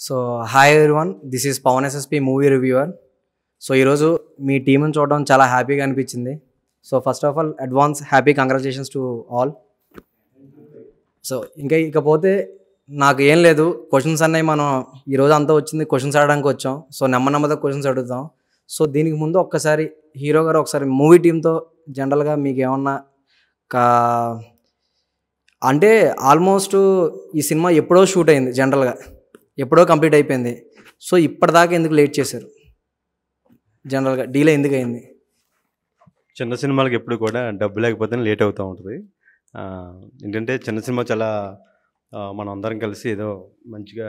So hi one this is Pawan SSP movie reviewer so ఈరోజు మీ టీంని చూడడం చాలా హ్యాపీగా అనిపించింది. So first of all advance happy congratulations to all so ఇంకా ఇకపోతే నాకు ఏం లేదు. క్వశ్చన్స్ అన్నవి మనం ఈరోజు అంతా వచ్చింది క్వశ్చన్స్ అడగడానికి వచ్చాం. సో నెమ్మ నెమ్మదిగా క్వశ్చన్స్ అడుగుతాం సో దీనికి ముందు ఒక్కసారి హీరో గారు ఒకసారి మూవీ టీంతో జనరల్గా మీకు ఏమన్నా కా అంటే ఆల్మోస్ట్ ఈ సినిమా ఎప్పుడో షూట్ అయింది జనరల్గా ఎప్పుడో కంప్లీట్ అయిపోయింది. సో ఇప్పటిదాకా ఎందుకు లేట్ చేశారు? జనరల్గా డీలే ఎందుకు అయింది చిన్న సినిమాలకు ఎప్పుడు కూడా డబ్బు లేకపోతే లేట్ అవుతూ ఉంటుంది. ఏంటంటే చిన్న సినిమా చాలా మనం అందరం కలిసి ఏదో మంచిగా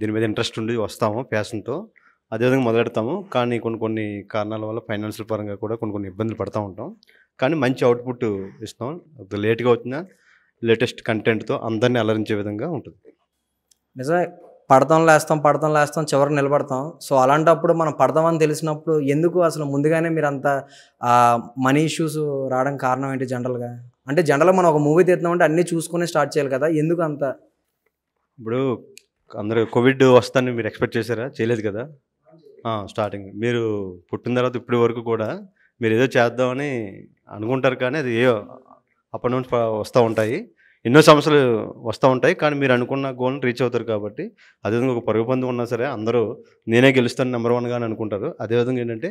దీని మీద ఇంట్రెస్ట్ ఉండి వస్తాము ప్యాషన్తో అదేవిధంగా మొదలెడతాము. కానీ కొన్ని కొన్ని కారణాల వల్ల ఫైనాన్షియల్ పరంగా కూడా కొన్ని కొన్ని ఇబ్బందులు పడుతూ ఉంటాం. కానీ మంచి అవుట్పుట్ ఇస్తాం. లేట్గా వచ్చినా లేటెస్ట్ కంటెంట్తో అందరినీ అలరించే విధంగా ఉంటుంది. నిజమే. పడతాం లేస్తాం పడతాం లేస్తాం చివరికి నిలబడతాం. సో అలాంటప్పుడు మనం పడతామని తెలిసినప్పుడు ఎందుకు అసలు ముందుగానే మీరు అంత మనీ ఇష్యూస్ రావడం కారణం ఏంటి జనరల్గా అంటే జనరల్గా మనం ఒక మూవీ తీస్తున్నామంటే అన్నీ చూసుకొని స్టార్ట్ చేయాలి కదా ఎందుకు అంత? ఇప్పుడు అందరూ కోవిడ్ వస్తుందని మీరు ఎక్స్పెక్ట్ చేశారా? చేయలేదు కదా? స్టార్టింగ్ మీరు పుట్టిన తర్వాత ఇప్పటి వరకు కూడా మీరు ఏదో చేద్దామని అనుకుంటారు కానీ అది ఏ అప్ అండ్ డౌన్స్ వస్తూ ఉంటాయి. ఎన్నో సమస్యలు వస్తూ ఉంటాయి. కానీ మీరు అనుకున్న గోల్ని రీచ్ అవుతారు కాబట్టి అదేవిధంగా ఒక పరుగు పందు ఉన్నా సరే అందరూ నేనే గెలుస్తాను నెంబర్ వన్గా అని అనుకుంటారు. అదేవిధంగా ఏంటంటే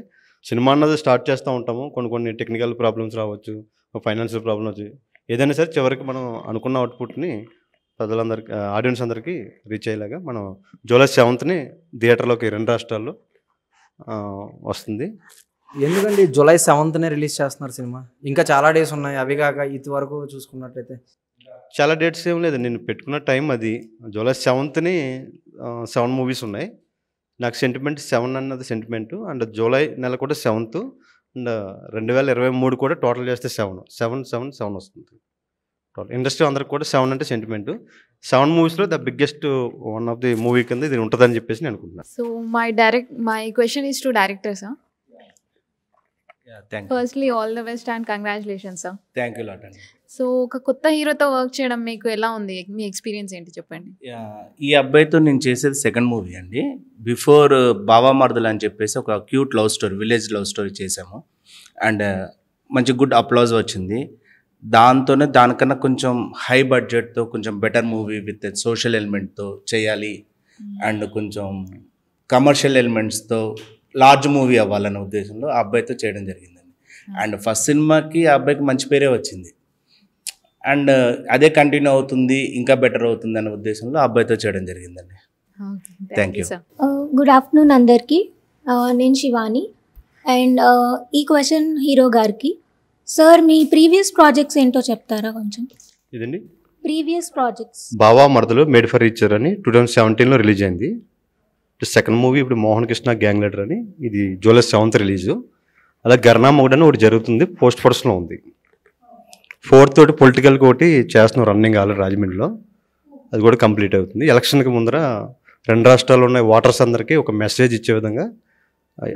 సినిమా అన్నది స్టార్ట్ చేస్తూ ఉంటాము. కొన్ని కొన్ని టెక్నికల్ ప్రాబ్లమ్స్ రావచ్చు ఫైనాన్షియల్ ప్రాబ్లమ్స్ వచ్చి ఏదైనా సరే చివరికి మనం అనుకున్న అవుట్పుట్ని ప్రజలందరికీ ఆడియన్స్ అందరికీ రీచ్ అయ్యేలాగా మనం జూలై సెవెంత్ని థియేటర్లోకి రెండు రాష్ట్రాల్లో వస్తుంది. ఎందుకండి జూలై సెవెంత్నే రిలీజ్ చేస్తున్నారు సినిమా? ఇంకా చాలా డేస్ ఉన్నాయి. అవి కాక ఇది వరకు చూసుకున్నట్లయితే చాలా డేట్స్ ఏం లేదు. నేను పెట్టుకున్న టైం అది. జూలై సెవెంత్ని సెవెన్ మూవీస్ ఉన్నాయి. నాకు సెంటిమెంట్ సెవెన్ అన్నది సెంటిమెంట్. అండ్ జూలై నెల కూడా సెవెంత్. అండ్ రెండు వేల ఇరవై మూడు కూడా టోటల్ చేస్తే సెవెన్. సెవెన్ సెవెన్ సెవెన్ వస్తుంది. టోటల్. ఇండస్ట్రీ అందరికి కూడా సెవెన్ అంటే సెంటిమెంట్. సెవెన్ మూవీస్లో the biggest one of the movie కింద ఇది ఉంటుందని చెప్పేసి నేను అనుకుంటున్నాను my direct my question is to directors, sir. Thank Firstly, all the best and congratulations, sir. Thank you lot అండి సో ఒక కొత్త హీరోతో వర్క్ చేయడం మీకు ఎలా ఉంది? మీ ఎక్స్పీరియన్స్ ఏంటి? చెప్పండి. ఈ అబ్బాయితో నేను చేసేది సెకండ్ మూవీ అండి. బిఫోర్ బావా మరదలు అని చెప్పేసి ఒక cute love story village love story చేసాము అండ్ మంచి గుడ్ అప్లాజ్ వచ్చింది. దాంతోనే దానికన్నా కొంచెం హై బడ్జెట్తో కొంచెం బెటర్ మూవీ విత్ సోషల్ ఎలిమెంట్తో చేయాలి. అండ్ కొంచెం కమర్షియల్ ఎలిమెంట్స్తో లార్జ్ మూవీ అవ్వాలనే ఉద్దేశంలో ఆ అబ్బాయితో చేయడం జరిగిందండి. అండ్ ఫస్ట్ సినిమాకి ఆ అబ్బాయికి మంచి పేరే వచ్చింది. అండ్ అదే కంటిన్యూ అవుతుంది ఇంకా బెటర్ అవుతుంది అనే ఉద్దేశంలో అబ్బాయితో చేయడం జరిగిందండి. you. సార్. గుడ్ ఆఫ్టర్నూన్ అందరికీ. Uh, నేను శివాని. అండ్ ఈ క్వశ్చన్ హీరో గారికి. సార్ మీ ప్రీవియస్ ప్రాజెక్ట్స్ ఏంటో చెప్తారా కొంచెం? ఇదండి. Previous projects. Bava Maradalu made for Reacher అని టూ థౌజండ్ సెవెంటీన్లో రిలీజ్ అయింది. సెకండ్ మూవీ ఇప్పుడు మోహన్ కృష్ణ గ్యాంగ్ లీడర్ అని ఇది జూలై సెవెంత్ రిలీజు అలా గర్నా మొగడని ఒకటి జరుగుతుంది పోస్ట్ ఫోర్స్లో ఉంది. ఫోర్త్ తోటి పొలిటికల్కి ఒకటి చేస్తున్నాం రన్నింగ్ ఆల్రెడీ రాజమండ్రిలో. అది కూడా కంప్లీట్ అవుతుంది. ఎలక్షన్కి ముందర రెండు రాష్ట్రాల్లో ఉన్న ఓటర్స్ అందరికీ ఒక మెసేజ్ ఇచ్చే విధంగా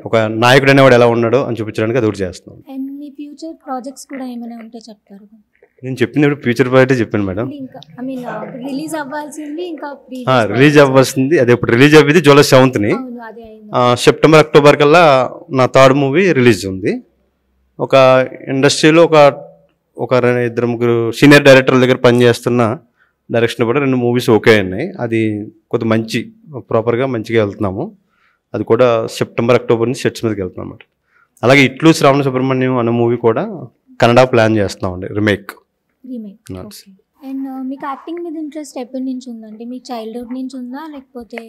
ఒక నాయకుడు అనేవాడు ఎలా ఉన్నాడో అని చూపించడానికి అది ఒకటి చేస్తున్నాం. అండ్ మీ ఫ్యూచర్ ప్రాజెక్ట్స్ కూడా ఏమైనా ఉంటే చెప్తారు? నేను చెప్పింది ఇప్పుడు ఫ్యూచర్ పార్టీ చెప్పాను మేడం. అంటే ఇంకా ఐ మీన్ రిలీజ్ అవ్వాల్సింది ఇంకా ఆ, రిలీజ్ అవ్వాల్సింది అది ఇప్పుడు రిలీజ్ అవ్వేది జూలై సెవెంత్ని. సెప్టెంబర్ అక్టోబర్ కల్లా నా థర్డ్ మూవీ రిలీజ్ ఉంది. ఒక ఇండస్ట్రీలో ఒక ఒక ఇద్దరు ముగ్గురు సీనియర్ డైరెక్టర్ల దగ్గర పనిచేస్తున్న డైరెక్షన్ కూడా రెండు మూవీస్ ఓకే అయినాయి. అది కొద్ది మంచి ప్రాపర్గా మంచిగా వెళ్తున్నాము. అది కూడా సెప్టెంబర్ అక్టోబర్ నుంచి సెట్స్ మీదకి వెళ్తున్నాం అన్నమాట అలాగే ఇట్లు శ్రావణ సుబ్రహ్మణ్యం అనే మూవీ కూడా కన్నడ ప్లాన్ చేస్తున్నామండి రిమేక్. అండ్ మీకు యాక్టింగ్ మీద ఇంట్రెస్ట్ ఎప్పటి నుంచి ఉందండి? మీ చైల్డ్హుడ్ నుంచి ఉందా? లేకపోతే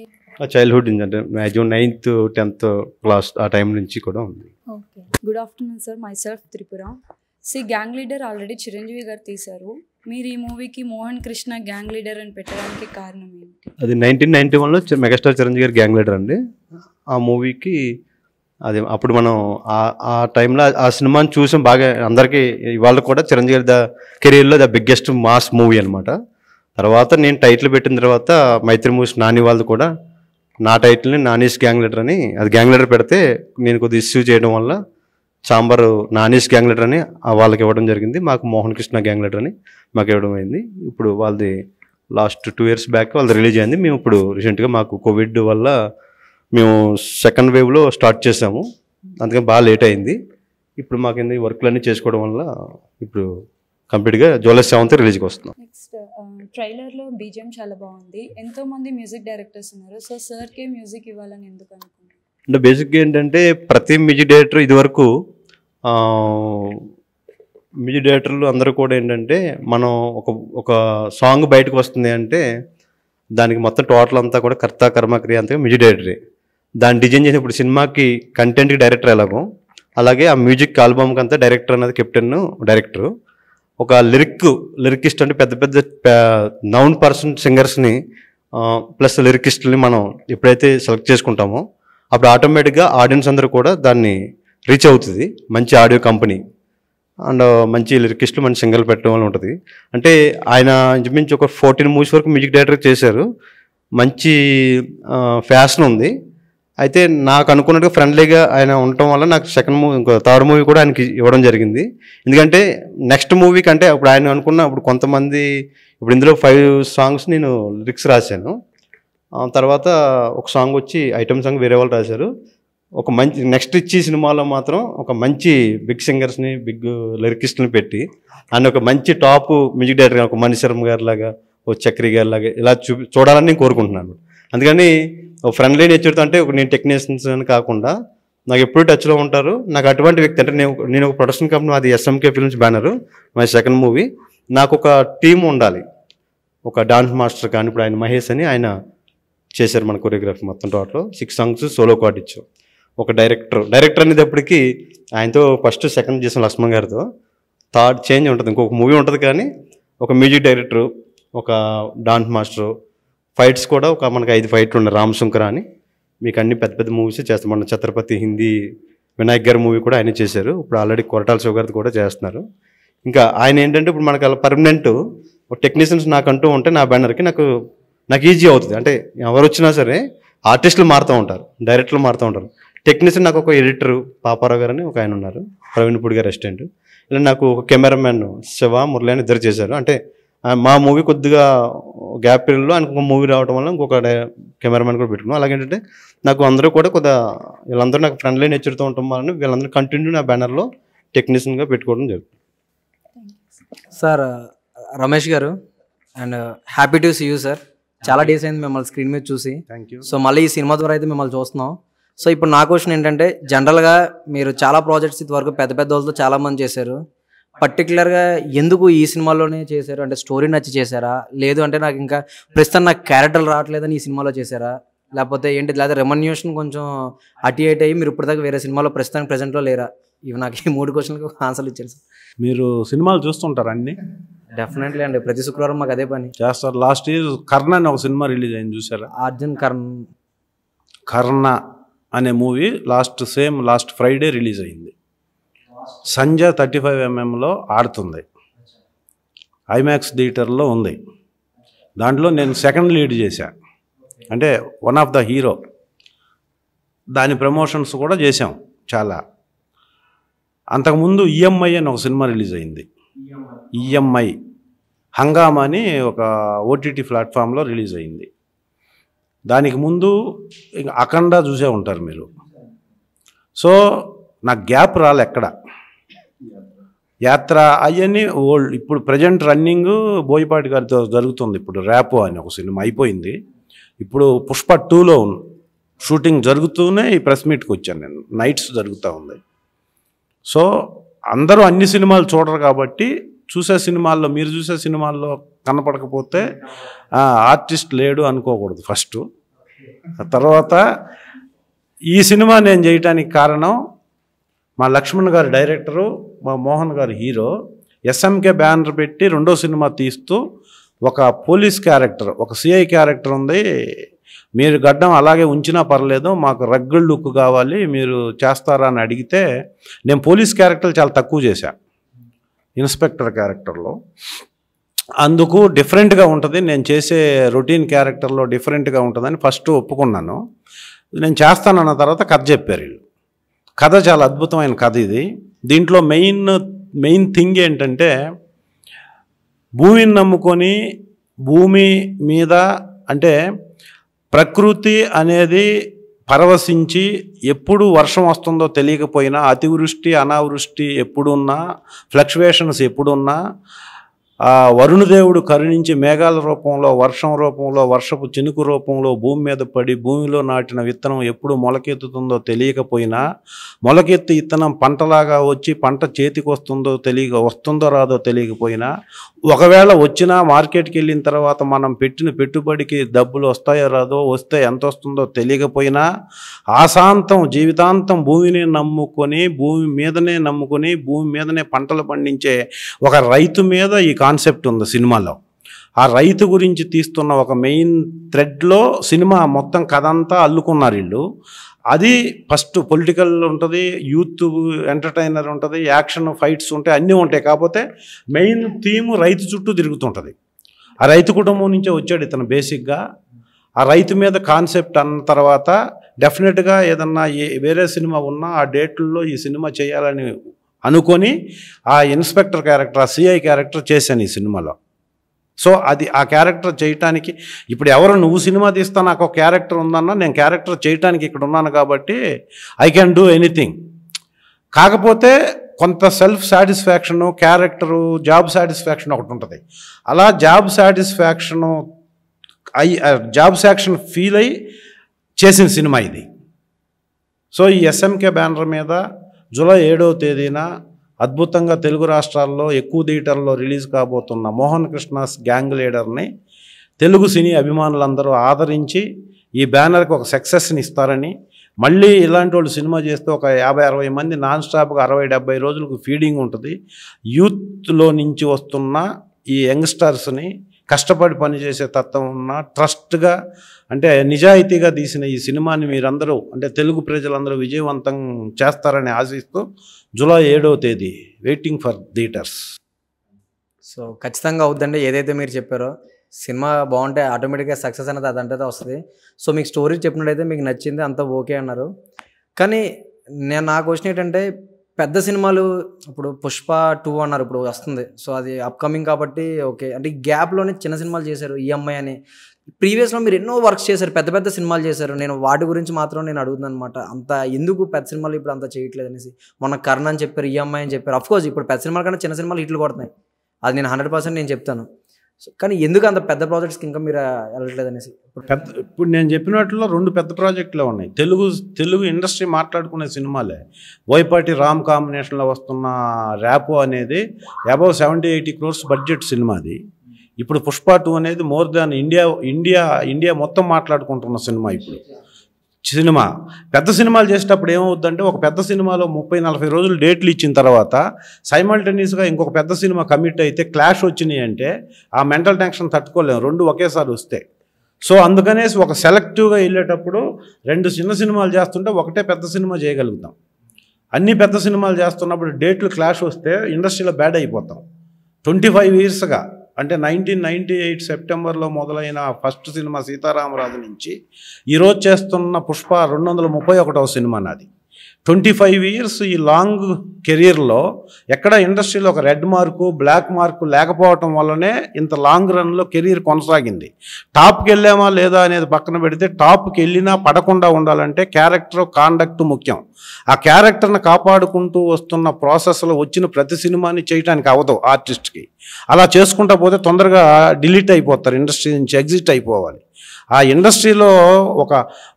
చైల్డ్హుడ్ నుంచి అంటే మ్యాక్సిమం నైన్త్ టెన్త్ క్లాస్ ఆ టైం నుంచి కూడా ఉంది. Okay. Good afternoon sir myself Tripura. C gang leader already Chiranjeevi గారు తీశారు. మీరు ఈ మూవీకి మోహన్ కృష్ణ గ్యాంగ్ లీడర్ అని పెట్టడానికి కారణం ఏంటి? అది నైన్టీన్ నైన్టీ వన్లో మెగాస్టార్ చిరంజీవి గారు గ్యాంగ్ లీడర్ అండి. ఆ మూవీకి అది అప్పుడు మనం ఆ ఆ టైంలో ఆ సినిమాని చూసాం బాగా అందరికీ ఇవాళ కూడా చిరంజీవి గారి ద కెరీర్లో ద బిగ్గెస్ట్ మాస్ మూవీ అనమాట తర్వాత నేను టైటిల్ పెట్టిన తర్వాత మైత్రి మూవీస్ నాని వాళ్ళు కూడా నా టైటిల్ని నానీస్ గ్యాంగ్ లీడర్ అని అది గ్యాంగ్ లీడర్ పెడితే నేను కొద్దిగా ఇష్యూ చేయడం వల్ల సాంబార్ నానీస్ గ్యాంగ్ లీడర్ అని వాళ్ళకి ఇవ్వడం జరిగింది. మాకు మోహన్ కృష్ణ గ్యాంగ్ లీడర్ అని మాకు ఇవ్వడం అయింది. ఇప్పుడు వాళ్ళది లాస్ట్ టూ ఇయర్స్ బ్యాక్ వాళ్ళది రిలీజ్ అయింది. మేము ఇప్పుడు రీసెంట్గా మాకు కోవిడ్ వల్ల మేము సెకండ్ వేవ్లో స్టార్ట్ చేసాము అందుకని బాగా లేట్ అయింది. ఇప్పుడు మాకు ఏంది వర్క్లన్నీ చేసుకోవడం వల్ల ఇప్పుడు కంప్లీట్గా జూలై సెవెంత్ రిలీజ్కి వస్తున్నాం. నెక్స్ట్ ట్రైలర్లో బీజిఎం చాలా బాగుంది. ఎంతో మంది మ్యూజిక్ డైరెక్టర్స్ ఉన్నారు. సో సార్కే మ్యూజిక్ ఇవ్వాలని ఎందుకు అనుకున్నారు అంటే బేసిక్గా ఏంటంటే ప్రతి మ్యూజిక్ డైరెక్టర్ ఇదివరకు మ్యూజిక్ డైరెక్టర్లు అందరూ కూడా ఏంటంటే మనం ఒక ఒక సాంగ్ బయటకు వస్తుంది అంటే దానికి మొత్తం టోటల్ అంతా కూడా కర్త కర్మక్రియ అంతా మ్యూజిక్ డైరెక్టరే. దాన్ని డిజైన్ చేసిన ఇప్పుడు సినిమాకి కంటెంట్కి డైరెక్టర్ ఎలాగో అలాగే ఆ మ్యూజిక్ ఆల్బమ్కి అంతా డైరెక్టర్ అనేది కెప్టెన్ డైరెక్టర్. ఒక లిరిక్ లిరికిస్ట్ అంటే పెద్ద పెద్ద నౌన్ పర్సన్ సింగర్స్ని ప్లస్ లిరికిస్ట్ని మనం ఎప్పుడైతే సెలెక్ట్ చేసుకుంటామో అప్పుడు ఆటోమేటిక్గా ఆడియన్స్ అందరూ కూడా దాన్ని రీచ్ అవుతుంది. మంచి ఆడియో కంపెనీ. అండ్ మంచి లిరికిస్టులు మంచి సింగల్ పెట్టడం వల్ల ఉంటుంది. అంటే ఆయన ఇంచుమించు ఒక ఫోర్టీన్ మూవీస్ వరకు మ్యూజిక్ డైరెక్టర్ చేశారు. మంచి ఫ్యాషన్ ఉంది. అయితే నాకు అనుకున్నట్టుగా ఫ్రెండ్లీగా ఆయన ఉండటం వల్ల నాకు సెకండ్ మూవీ ఇంకో థర్డ్ మూవీ కూడా ఆయనకి ఇవ్వడం జరిగింది. ఎందుకంటే నెక్స్ట్ మూవీ కంటే అప్పుడు ఆయన అనుకున్న ఇప్పుడు కొంతమంది ఇప్పుడు ఇందులో ఫైవ్ సాంగ్స్ నేను లిరిక్స్ రాశాను. తర్వాత ఒక సాంగ్ వచ్చి ఐటమ్ సాంగ్ వేరే వాళ్ళు రాశారు. ఒక మంచి నెక్స్ట్ ఇచ్చి సినిమాలో మాత్రం ఒక మంచి బిగ్ సింగర్స్ని బిగ్ లిరికిస్ట్ని పెట్టి అండ్ ఒక మంచి టాప్ మ్యూజిక్ డైరెక్టర్ ఒక మణిశర్మ గారి లాగా ఓ చక్రి గారి లాగా ఇలా చూ చూడాలని నేను కోరుకుంటున్నాను. అందుకని ఒక ఫ్రెండ్లీ నేచర్తో అంటే ఒక నేను టెక్నీషియన్స్ అని కాకుండా నాకు ఎప్పుడు టచ్లో ఉంటారు. నాకు అటువంటి వ్యక్తి అంటే నేను నేను ఒక ప్రొడక్షన్ కంపెనీ అది SMK films banner my second movie నాకు ఒక టీం ఉండాలి. ఒక డాన్స్ మాస్టర్ కానీ ఇప్పుడు ఆయన మహేష్ అని ఆయన చేశారు మన కొరియోగ్రఫీ మొత్తం total six songs solo card ఇచ్చాం. ఒక డైరెక్టర్ డైరెక్టర్ అనేటప్పటికి ఆయనతో ఫస్ట్ సెకండ్ చేసిన లక్ష్మణ్ గారితో. థర్డ్ చేంజ్ ఉంటుంది. ఇంకొక మూవీ ఉంటుంది కానీ ఒక మ్యూజిక్ డైరెక్టర్ ఒక డాన్స్ మాస్టర్ ఫైట్స్ కూడా ఒక మనకి ఐదు ఫైట్లు ఉన్నాయి. రామ్ శంకర్ అని. మీకు అన్ని పెద్ద పెద్ద మూవీస్ చేస్తాం మన ఛత్రపతి హిందీ వినాయక్ గారి మూవీ కూడా ఆయన చేశారు. ఇప్పుడు ఆల్రెడీ కొరటాల శివగారిది కూడా చేస్తున్నారు. ఇంకా ఆయన ఏంటంటే ఇప్పుడు మనకు అలా పర్మనెంట్ టెక్నీషియన్స్ నాకంటూ ఉంటే నా బ్యానర్కి నాకు నాకు ఈజీ అవుతుంది. అంటే ఎవరు వచ్చినా సరే ఆర్టిస్టులు మారుతూ ఉంటారు. డైరెక్టర్లు మారుతూ ఉంటారు. టెక్నీషియన్ నాకు ఒక ఎడిటర్ పాపారావు గారు అని ఒక ఆయన ఉన్నారు. ప్రవీణ్ పుడి గారు అసిస్టెంట్. ఇలా నాకు ఒక కెమెరామ్యాన్ శివ మురళి అని ఇద్దరు చేశారు. అంటే మా మూవీ కొద్దిగా గ్యాప్ పీరియడ్లో ఆయనకు ఒక మూవీ రావడం వల్ల ఇంకొక కెమెరామ్యాన్ కూడా పెట్టుకున్నాం. అలాగేంటంటే నాకు అందరూ కూడా కొద్దిగా వీళ్ళందరూ నాకు ఫ్రెండ్లీ నేచర్తో ఉండటం వలన వీళ్ళందరూ కంటిన్యూ నా బ్యానర్లో టెక్నీషియన్గా పెట్టుకోవడం జరుగుతుంది. సార్ రమేష్ గారు and happy to see you sir. చాలా డేస్ అయింది మిమ్మల్ని స్క్రీన్ మీద చూసి. థ్యాంక్ యూ సో మళ్ళీ ఈ సినిమా ద్వారా అయితే మిమ్మల్ని చూస్తున్నాం. సో ఇప్పుడు నా క్వశ్చన్ ఏంటంటే జనరల్గా మీరు చాలా ప్రాజెక్ట్స్ ఇంతవరకు పెద్ద పెద్ద వాళ్ళతో చాలా మంది చేశారు. పర్టికులర్గా ఎందుకు ఈ సినిమాలోనే చేశారు? అంటే స్టోరీ నచ్చి చేశారా? లేదు అంటే నాకు ఇంకా ప్రస్తుతం నాకు క్యారెక్టర్ రావట్లేదని ఈ సినిమాలో చేశారా? లేకపోతే ఏంటి లేదా రెమన్యూషన్ కొంచెం అటు ఇటు అయ్యి మీరు ఇప్పటిదాకా వేరే సినిమాలో ప్రస్తుతానికి ప్రెసెంట్లో లేరా? ఇవి నాకు ఈ మూడు క్వశ్చన్లకు ఆన్సర్లు ఇచ్చారు సార్. మీరు సినిమాలు చూస్తుంటారు అన్ని? డెఫినెట్లీ అండి. ప్రతి శుక్రవారం మాకు అదే పని. చేస్తారు. లాస్ట్ ఇయర్ కర్ణ అని ఒక సినిమా రిలీజ్ అయింది చూసారా అర్జున్ కర్ణ్. కర్ణ. అనే movie last same last Friday release అయింది. సంజయ్ థర్టీ ఫైవ్ ఎంఎంలో ఆడుతుంది. ఐమాక్స్ థియేటర్లో ఉంది. దాంట్లో నేను సెకండ్ లీడ్ చేశా. అంటే వన్ ఆఫ్ ద హీరో. దాని ప్రమోషన్స్ కూడా చేశాం చాలా. అంతకుముందు ఈఎంఐ అని ఒక సినిమా రిలీజ్ అయింది. ఈఎంఐ. హంగామా అని ఒక ఓటీటీ ప్లాట్ఫామ్లో రిలీజ్ అయింది. దానికి ముందు ఇంక అఖండ చూసే ఉంటారు మీరు. సో నాకు గ్యాప్ రాలే ఎక్కడ? యాత్ర అవన్నీ ఓల్డ్ ఇప్పుడు ప్రజెంట్ రన్నింగ్ బోయపాటి గారితో జరుగుతుంది. ఇప్పుడు ర్యాపో అని ఒక సినిమా అయిపోయింది. ఇప్పుడు పుష్ప టూలో షూటింగ్ జరుగుతూనే ఈ ప్రెస్ మీట్కి వచ్చాను నేను. నైట్స్ జరుగుతూ ఉంది. సో అందరూ అన్ని సినిమాలు చూడరు కాబట్టి చూసే సినిమాల్లో మీరు చూసే సినిమాల్లో కనపడకపోతే ఆర్టిస్ట్ లేడు అనుకోకూడదు ఫస్ట్. తర్వాత ఈ సినిమా నేను చేయటానికి కారణం మా లక్ష్మణ్ గారు డైరెక్టరు మా మోహన్ గారు హీరో. ఎస్ఎంకే బ్యానర్ పెట్టి రెండో సినిమా తీస్తూ ఒక పోలీస్ క్యారెక్టర్ ఒక సిఐ క్యారెక్టర్ ఉంది. మీరు గడ్డం అలాగే ఉంచినా పర్లేదు మాకు రగ్గుల్ లుక్ కావాలి మీరు చేస్తారా అని అడిగితే నేను పోలీస్ క్యారెక్టర్ చాలా తక్కువ చేశా. ఇన్స్పెక్టర్ క్యారెక్టర్లో. అందుకు డిఫరెంట్గా ఉంటుంది. నేను చేసే రొటీన్ క్యారెక్టర్లో డిఫరెంట్గా ఉంటుందని ఫస్ట్ ఒప్పుకున్నాను. నేను చేస్తానన్న తర్వాత కథ చెప్పారు వీళ్ళు. కథ చాలా అద్భుతమైన కథ ఇది. దీంట్లో మెయిన్ మెయిన్ థింగ్ ఏంటంటే భూమిని నమ్ముకొని భూమి మీద అంటే ప్రకృతి అనేది పరవశించి ఎప్పుడు వర్షం వస్తుందో తెలియకపోయినా అతివృష్టి అనావృష్టి ఎప్పుడున్నా ఫ్లక్చువేషన్స్ ఎప్పుడున్నా ఆ వరుణదేవుడు కరుణించి మేఘాల రూపంలో వర్షం రూపంలో వర్షపు చినుకు రూపంలో భూమి మీద పడి భూమిలో నాటిన విత్తనం ఎప్పుడు మొలకెత్తుతుందో తెలియకపోయినా మొలకెత్తి విత్తనం పంటలాగా వచ్చి పంట చేతికి వస్తుందో తెలియక వస్తుందో రాదో తెలియకపోయినా ఒకవేళ వచ్చినా మార్కెట్కి వెళ్ళిన తర్వాత మనం పెట్టిన పెట్టుబడికి డబ్బులు వస్తాయో రాదో వస్తే ఎంత వస్తుందో తెలియకపోయినా ఆశాంతం జీవితాంతం భూమిని నమ్ముకొని భూమి మీదనే నమ్ముకొని భూమి మీదనే పంటలు పండించే ఒక రైతు మీద ఈ కాన్సెప్ట్ ఉంది సినిమాలో. ఆ రైతు గురించి తీస్తున్న ఒక మెయిన్ థ్రెడ్లో సినిమా మొత్తం కథ అంతా అల్లుకున్నారు వీళ్ళు. అది ఫస్ట్ పొలిటికల్ ఉంటుంది యూత్ ఎంటర్టైనర్ ఉంటుంది యాక్షన్ ఫైట్స్ ఉంటాయి అన్నీ ఉంటాయి. కాకపోతే మెయిన్ థీమ్ రైతు చుట్టూ తిరుగుతుంటుంది. ఆ రైతు కుటుంబం నుంచే వచ్చాడు ఇతను బేసిక్గా. ఆ రైతు మీద కాన్సెప్ట్ అన్న తర్వాత డెఫినెట్గా ఏదన్నా ఏ వేరే సినిమా ఉన్నా ఆ డేట్లలో ఈ సినిమా చేయాలని అనుకొని ఆ ఇన్స్పెక్టర్ క్యారెక్టర్ ఆ సిఐ క్యారెక్టర్ చేశాను ఈ సినిమాలో. సో అది ఆ క్యారెక్టర్ చేయటానికి ఇప్పుడు ఎవరు నువ్వు సినిమా తీస్తా నాకు ఒక క్యారెక్టర్ ఉందన్నా నేను క్యారెక్టర్ చేయటానికి ఇక్కడ ఉన్నాను కాబట్టి ఐ క్యాన్ డూ ఎనీథింగ్ కాకపోతే కొంత self satisfaction character job satisfaction ఒకటి ఉంటుంది. అలా జాబ్ సాటిస్ఫాక్షను అయి జాబ్ సాక్షన్ ఫీల్ అయ్యి చేసిన సినిమా ఇది. సో ఈ ఎస్ఎంకే బ్యానర్ మీద జూలై ఏడవ తేదీన అద్భుతంగా తెలుగు రాష్ట్రాల్లో ఎక్కువ థియేటర్లో రిలీజ్ కాబోతున్న మోహన్ కృష్ణస్ గ్యాంగ్ లీడర్ని తెలుగు సినీ అభిమానులందరూ ఆదరించి ఈ బ్యానర్కి ఒక సక్సెస్ని ఇస్తారని మళ్ళీ ఇలాంటి వాళ్ళు సినిమా చేస్తే ఒక యాభై అరవై మంది నాన్ స్టాప్గా అరవై డెబ్బై రోజులకు ఫీడింగ్ ఉంటుంది. యూత్లో నుంచి వస్తున్న ఈ యంగ్స్టర్స్ని కష్టపడి పనిచేసే తత్వం ఉన్న ట్రస్ట్గా అంటే నిజాయితీగా తీసిన ఈ సినిమాని మీరందరూ అంటే తెలుగు ప్రజలందరూ విజయవంతం చేస్తారని ఆశిస్తూ జూలై ఏడవ తేదీ వెయిటింగ్ ఫర్ థియేటర్స్. సో ఖచ్చితంగా అవుద్దండి. ఏదైతే మీరు చెప్పారో సినిమా బాగుంటే ఆటోమేటిక్గా సక్సెస్ అనేది అదంటే వస్తుంది. సో మీకు స్టోరీ చెప్పినట్టయితే మీకు నచ్చింది అంత ఓకే అన్నారు. కానీ నేను నా క్వశ్చన్ ఏంటంటే పెద్ద సినిమాలు ఇప్పుడు పుష్ప టూ అన్నారు ఇప్పుడు వస్తుంది. సో అది అప్కమింగ్ కాబట్టి ఓకే. అంటే గ్యాప్లోనే చిన్న సినిమాలు చేశారు ఈఎంఐ అని. ప్రీవియస్లో మీరు ఎన్నో వర్క్స్ చేశారు పెద్ద పెద్ద సినిమాలు చేశారు. నేను వాటి గురించి మాత్రం నేను అడుగుతున్నాను అనమాట అంత ఎందుకు పెద్ద సినిమాలు ఇప్పుడు అంత చేయట్లేదు అనేసి. మొన్న కర్ణ అని చెప్పారు ఈఎంఐ అని చెప్పారు. అఫ్కోర్స్ ఇప్పుడు పెద్ద సినిమాల కన్నా చిన్న సినిమాలు హిట్లు కొడుతున్నాయి. అది నేను హండ్రెడ్ పర్సెంట్ నేను చెప్తాను. కానీ ఎందుకు అంత పెద్ద ప్రాజెక్ట్స్కి ఇంకా మీరు వెళ్ళట్లేదు అనేసి? పెద్ద ఇప్పుడు నేను చెప్పినట్లో రెండు పెద్ద ప్రాజెక్టులే ఉన్నాయి. తెలుగు తెలుగు ఇండస్ట్రీ మాట్లాడుకునే సినిమాలే. వైపాటి రామ్ కాంబినేషన్లో వస్తున్న ర్యాపో అనేది above seventy eighty crores budget cinema అది ఇప్పుడు పుష్ప టూ అనేది more than India India India మొత్తం మాట్లాడుకుంటున్న సినిమా ఇప్పుడు. సినిమా. పెద్ద సినిమాలు చేసేటప్పుడు ఏమవుద్దంటే ఒక పెద్ద సినిమాలో ముప్పై నలభై రోజులు డేట్లు ఇచ్చిన తర్వాత సైమల్టేనియస్గా ఇంకొక పెద్ద సినిమా కమిట్ అయితే క్లాష్ వచ్చినాయి అంటే ఆ మెంటల్ టెన్షన్ తట్టుకోలేము రెండు ఒకేసారి వస్తాయి సో అందుకనేసి ఒక సెలెక్టివ్గా వెళ్ళేటప్పుడు రెండు చిన్న సినిమాలు చేస్తుంటే ఒకటే పెద్ద సినిమా చేయగలుగుతాం. అన్ని పెద్ద సినిమాలు చేస్తున్నప్పుడు డేట్లు క్లాష్ వస్తే ఇండస్ట్రీలో బ్యాడ్ అయిపోతాం. ట్వంటీ ఫైవ్ ఇయర్స్గా అంటే నైన్టీన్ నైన్టీ ఎయిట్ సెప్టెంబర్లో మొదలైన ఫస్ట్ సినిమా సీతారామరాజు నుంచి ఈరోజు చేస్తున్న పుష్ప రెండు వందల ముప్పై ఒకటవ సినిమా నాది. ట్వంటీ ఫైవ్ ఇయర్స్ ఈ లాంగ్ కెరీర్లో ఎక్కడ ఇండస్ట్రీలో ఒక రెడ్ మార్కు బ్లాక్ మార్కు లేకపోవటం వల్లనే ఇంత లాంగ్ రన్లో కెరీర్ కొనసాగింది. టాప్కి వెళ్ళామా లేదా అనేది పక్కన పెడితే టాప్కి వెళ్ళినా పడకుండా ఉండాలంటే క్యారెక్టర్ కాండక్ట్ ముఖ్యం. ఆ క్యారెక్టర్ని కాపాడుకుంటూ వస్తున్న ప్రాసెస్లో వచ్చిన ప్రతి సినిమాని చేయడానికి అవదు ఆర్టిస్ట్కి. అలా చేసుకుంటా పోతే తొందరగా డిలీట్ అయిపోతారు ఇండస్ట్రీ నుంచి ఎగ్జిట్ అయిపోవాలి. ఆ ఇండస్ట్రీలో ఒక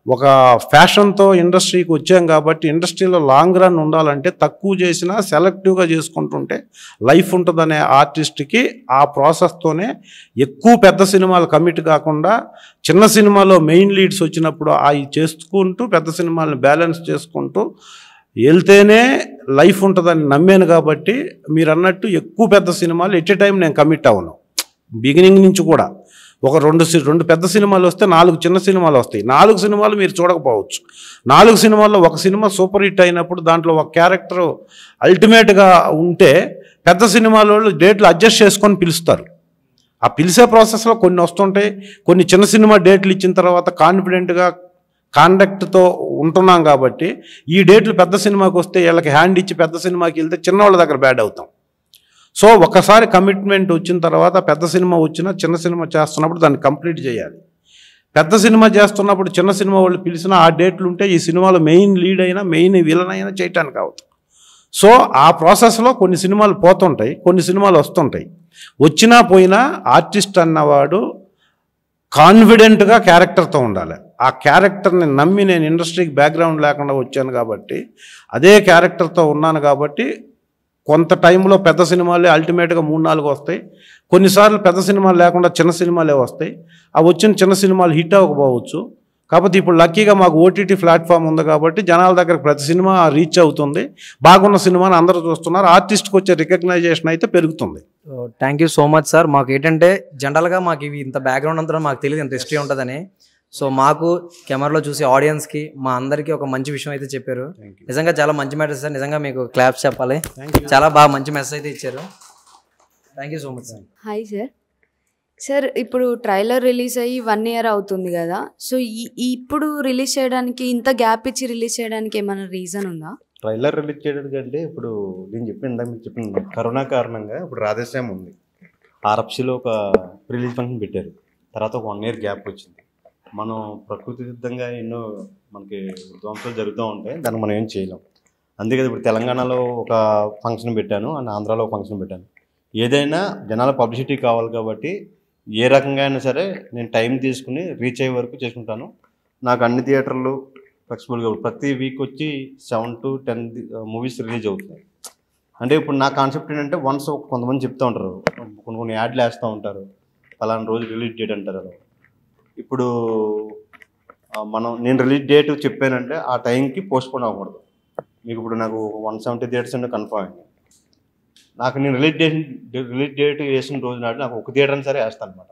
ఒక ఫ్యాషన్తో ఇండస్ట్రీకి వచ్చాం కాబట్టి ఇండస్ట్రీలో లాంగ్ రన్ ఉండాలంటే తక్కువ చేసి చేసినా సెలెక్టివ్గా చేసుకుంటుంటే లైఫ్ ఉంటుందనే ఆర్టిస్ట్కి ఆ ప్రాసెస్తోనే ఎక్కువ పెద్ద సినిమాలు కమిట్ కాకుండా చిన్న సినిమాలో మెయిన్ లీడ్స్ వచ్చినప్పుడు అవి చేసుకుంటూ పెద్ద సినిమాలను బ్యాలెన్స్ చేసుకుంటూ వెళ్తేనే లైఫ్ ఉంటుందని నమ్మాను కాబట్టి మీరు అన్నట్టు ఎక్కువ పెద్ద సినిమాలు ఎట్ ఏ టైం నేను కమిట్ అవను బిగినింగ్ నుంచి కూడా. ఒక రెండు సి- రెండు పెద్ద సినిమాలు వస్తే నాలుగు చిన్న సినిమాలు వస్తాయి. నాలుగు సినిమాలు మీరు చూడకపోవచ్చు. నాలుగు సినిమాల్లో ఒక సినిమా సూపర్ హిట్ అయినప్పుడు దాంట్లో ఒక క్యారెక్టర్ అల్టిమేట్గా ఉంటే పెద్ద సినిమాల వాళ్ళు డేట్లు అడ్జస్ట్ చేసుకొని పిలుస్తారు. ఆ పిలిచే ప్రాసెస్లో కొన్ని వస్తుంటాయి. కొన్ని చిన్న సినిమా డేట్లు ఇచ్చిన తర్వాత కాన్ఫిడెంట్గా కాండక్ట్తో ఉంటున్నాం కాబట్టి ఈ డేట్లు పెద్ద సినిమాకి వస్తే వీళ్ళకి హ్యాండ్ ఇచ్చి పెద్ద సినిమాకి వెళ్తే చిన్నవాళ్ళ దగ్గర బ్యాడ్ అవుతాం. సో ఒకసారి కమిట్మెంట్ వచ్చిన తర్వాత పెద్ద సినిమా వచ్చినా చిన్న సినిమా చేస్తున్నప్పుడు దాన్ని కంప్లీట్ చేయాలి. పెద్ద సినిమా చేస్తున్నప్పుడు చిన్న సినిమా వాళ్ళు పిలిచినా ఆ డేట్లు ఉంటే ఈ సినిమాలో మెయిన్ లీడ్ అయినా మెయిన్ విలన్ అయినా చేయటానికి అవుతుంది సో ఆ ప్రాసెస్లో కొన్ని సినిమాలు పోతుంటాయి కొన్ని సినిమాలు వస్తుంటాయి. వచ్చినా పోయినా ఆర్టిస్ట్ అన్నవాడు కాన్ఫిడెంట్గా క్యారెక్టర్తో ఉండాలి. ఆ క్యారెక్టర్ని నమ్మి నేను ఇండస్ట్రీకి బ్యాక్గ్రౌండ్ లేకుండా వచ్చాను కాబట్టి అదే క్యారెక్టర్తో ఉన్నాను కాబట్టి కొంత టైంలో పెద్ద సినిమాలే అల్టిమేట్గా మూడు నాలుగు వస్తాయి. కొన్నిసార్లు పెద్ద సినిమాలు లేకుండా చిన్న సినిమాలే వస్తాయి. ఆ వచ్చిన చిన్న సినిమాలు హిట్ అవ్వకపోవచ్చు. కాకపోతే ఇప్పుడు లక్కీగా మాకు ఓటీటీ ప్లాట్ఫామ్ ఉంది కాబట్టి జనాల దగ్గర ప్రతి సినిమా రీచ్ అవుతుంది. బాగున్న సినిమాని అందరూ చూస్తున్నారు. ఆర్టిస్ట్కి వచ్చే రికగ్నైజేషన్ అయితే పెరుగుతుంది. Thank you so much sir. మాకు ఏంటంటే జనరల్గా మాకు ఇవి ఇంత బ్యాక్గ్రౌండ్ అంతా మాకు తెలియదు ఇంత హిస్టరీ ఉంటుందని. సో మాకు కెమెరాలో చూసి ఆడియన్స్కి మా అందరికీ ఒక మంచి విషయం అయితే చెప్పారు. నిజంగా చాలా మంచి మ్యాటర్ సార్. నిజంగా మీకు క్లాప్స్ చెప్పాలి. చాలా బాగా మంచి మెసేజ్ అయితే ఇచ్చారు. Thank you so much sir hi sir sir ఇప్పుడు ట్రైలర్ రిలీజ్ అయ్యి వన్ ఇయర్ అవుతుంది కదా. సో ఈ ఇప్పుడు రిలీజ్ చేయడానికి ఇంత గ్యాప్ ఇచ్చి రిలీజ్ చేయడానికి ఏమైనా రీజన్ ఉందా? ట్రైలర్ రిలీజ్ చేయడానికి అంటే ఇప్పుడు నేను చెప్పిన ఇందాక మీకు చెప్పిన కరోనా కారణంగా ఇప్పుడు రాధేశ్యామ్ ఉంది. ఆర్ఎఫ్సీలో ఒక రిలీజ్ ఫంక్షన్ పెట్టారు. తర్వాత ఒక వన్ ఇయర్ గ్యాప్ వచ్చింది. మనం ప్రకృతి సిద్ధంగా ఎన్నో మనకి విధ్వంసాలు జరుగుతూ ఉంటాయి దాన్ని మనం ఏం చేయలేం. అందుకే ఇప్పుడు తెలంగాణలో ఒక ఫంక్షన్ పెట్టాను అండ్ ఆంధ్రాలో ఒక ఫంక్షన్ పెట్టాను. ఏదైనా జనాల పబ్లిసిటీ కావాలి కాబట్టి ఏ రకంగా అయినా సరే నేను టైం తీసుకుని రీచ్ అయ్యే వరకు చేసుకుంటాను. నాకు అన్ని థియేటర్లు ఫ్లెక్సిబుల్గా ప్రతి వీక్ వచ్చి seven to ten movies release అవుతున్నాయి. అంటే ఇప్పుడు నా కాన్సెప్ట్ ఏంటంటే వన్స్ కొంతమంది చెప్తూ ఉంటారు కొన్ని కొన్ని యాడ్లు వేస్తూ ఉంటారు పలానా రోజు రిలీజ్ డేట్ అంటారు. ఇప్పుడు మనం నేను రిలీజ్ డేట్ చెప్పానంటే ఆ టైంకి పోస్ట్పోన్ అవ్వకూడదు. మీకు ఇప్పుడు నాకు వన్ సెవెంటీ థియేటర్స్ అంటే కన్ఫర్మ్ అయింది. నాకు నేను రిలీజ్ డేట్ రిలీజ్ డేట్ వేసిన రోజు నాడు నాకు ఒక థియేటర్ సరే వేస్తాను అనమాట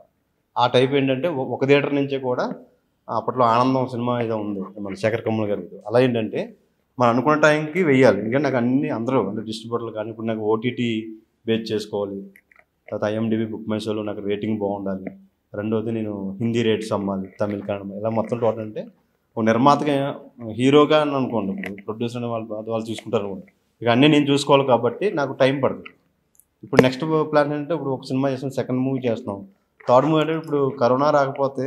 ఆ టైప్ ఏంటంటే ఒక థియేటర్ నుంచే కూడా అప్పట్లో ఆనందం సినిమా ఏదో ఉంది మన శేఖర్ కమ్ముల గారి అలా ఏంటంటే మనం అనుకున్న టైంకి వెయ్యాలి ఎందుకంటే నాకు అన్ని అందరూ అంటే డిస్ట్రిబ్యూటర్లు కానీ ఇప్పుడు నాకు ఓటీటీ బేస్ చేసుకోవాలి. తర్వాత ఐఎండిబి బుక్ మై షోలో నాకు రేటింగ్ బాగుండాలి. రెండోది నేను హిందీ రేట్స్ అమ్మాలి తమిళ కన్నడ ఇలా మొత్తం టోటల్ అంటే ఒక నిర్మాతగా హీరోగా అని అనుకోండి. ఇప్పుడు ప్రొడ్యూసర్ వాళ్ళు వాళ్ళు చూసుకుంటారు అనుకోండి. ఇక అన్నీ నేను చూసుకోవాలి కాబట్టి నాకు టైం పడుతుంది. ఇప్పుడు నెక్స్ట్ ప్లాన్ ఏంటంటే ఇప్పుడు ఒక సినిమా చేస్తాం సెకండ్ మూవీ చేస్తున్నాం. థర్డ్ మూవీ అంటే ఇప్పుడు కరోనా రాకపోతే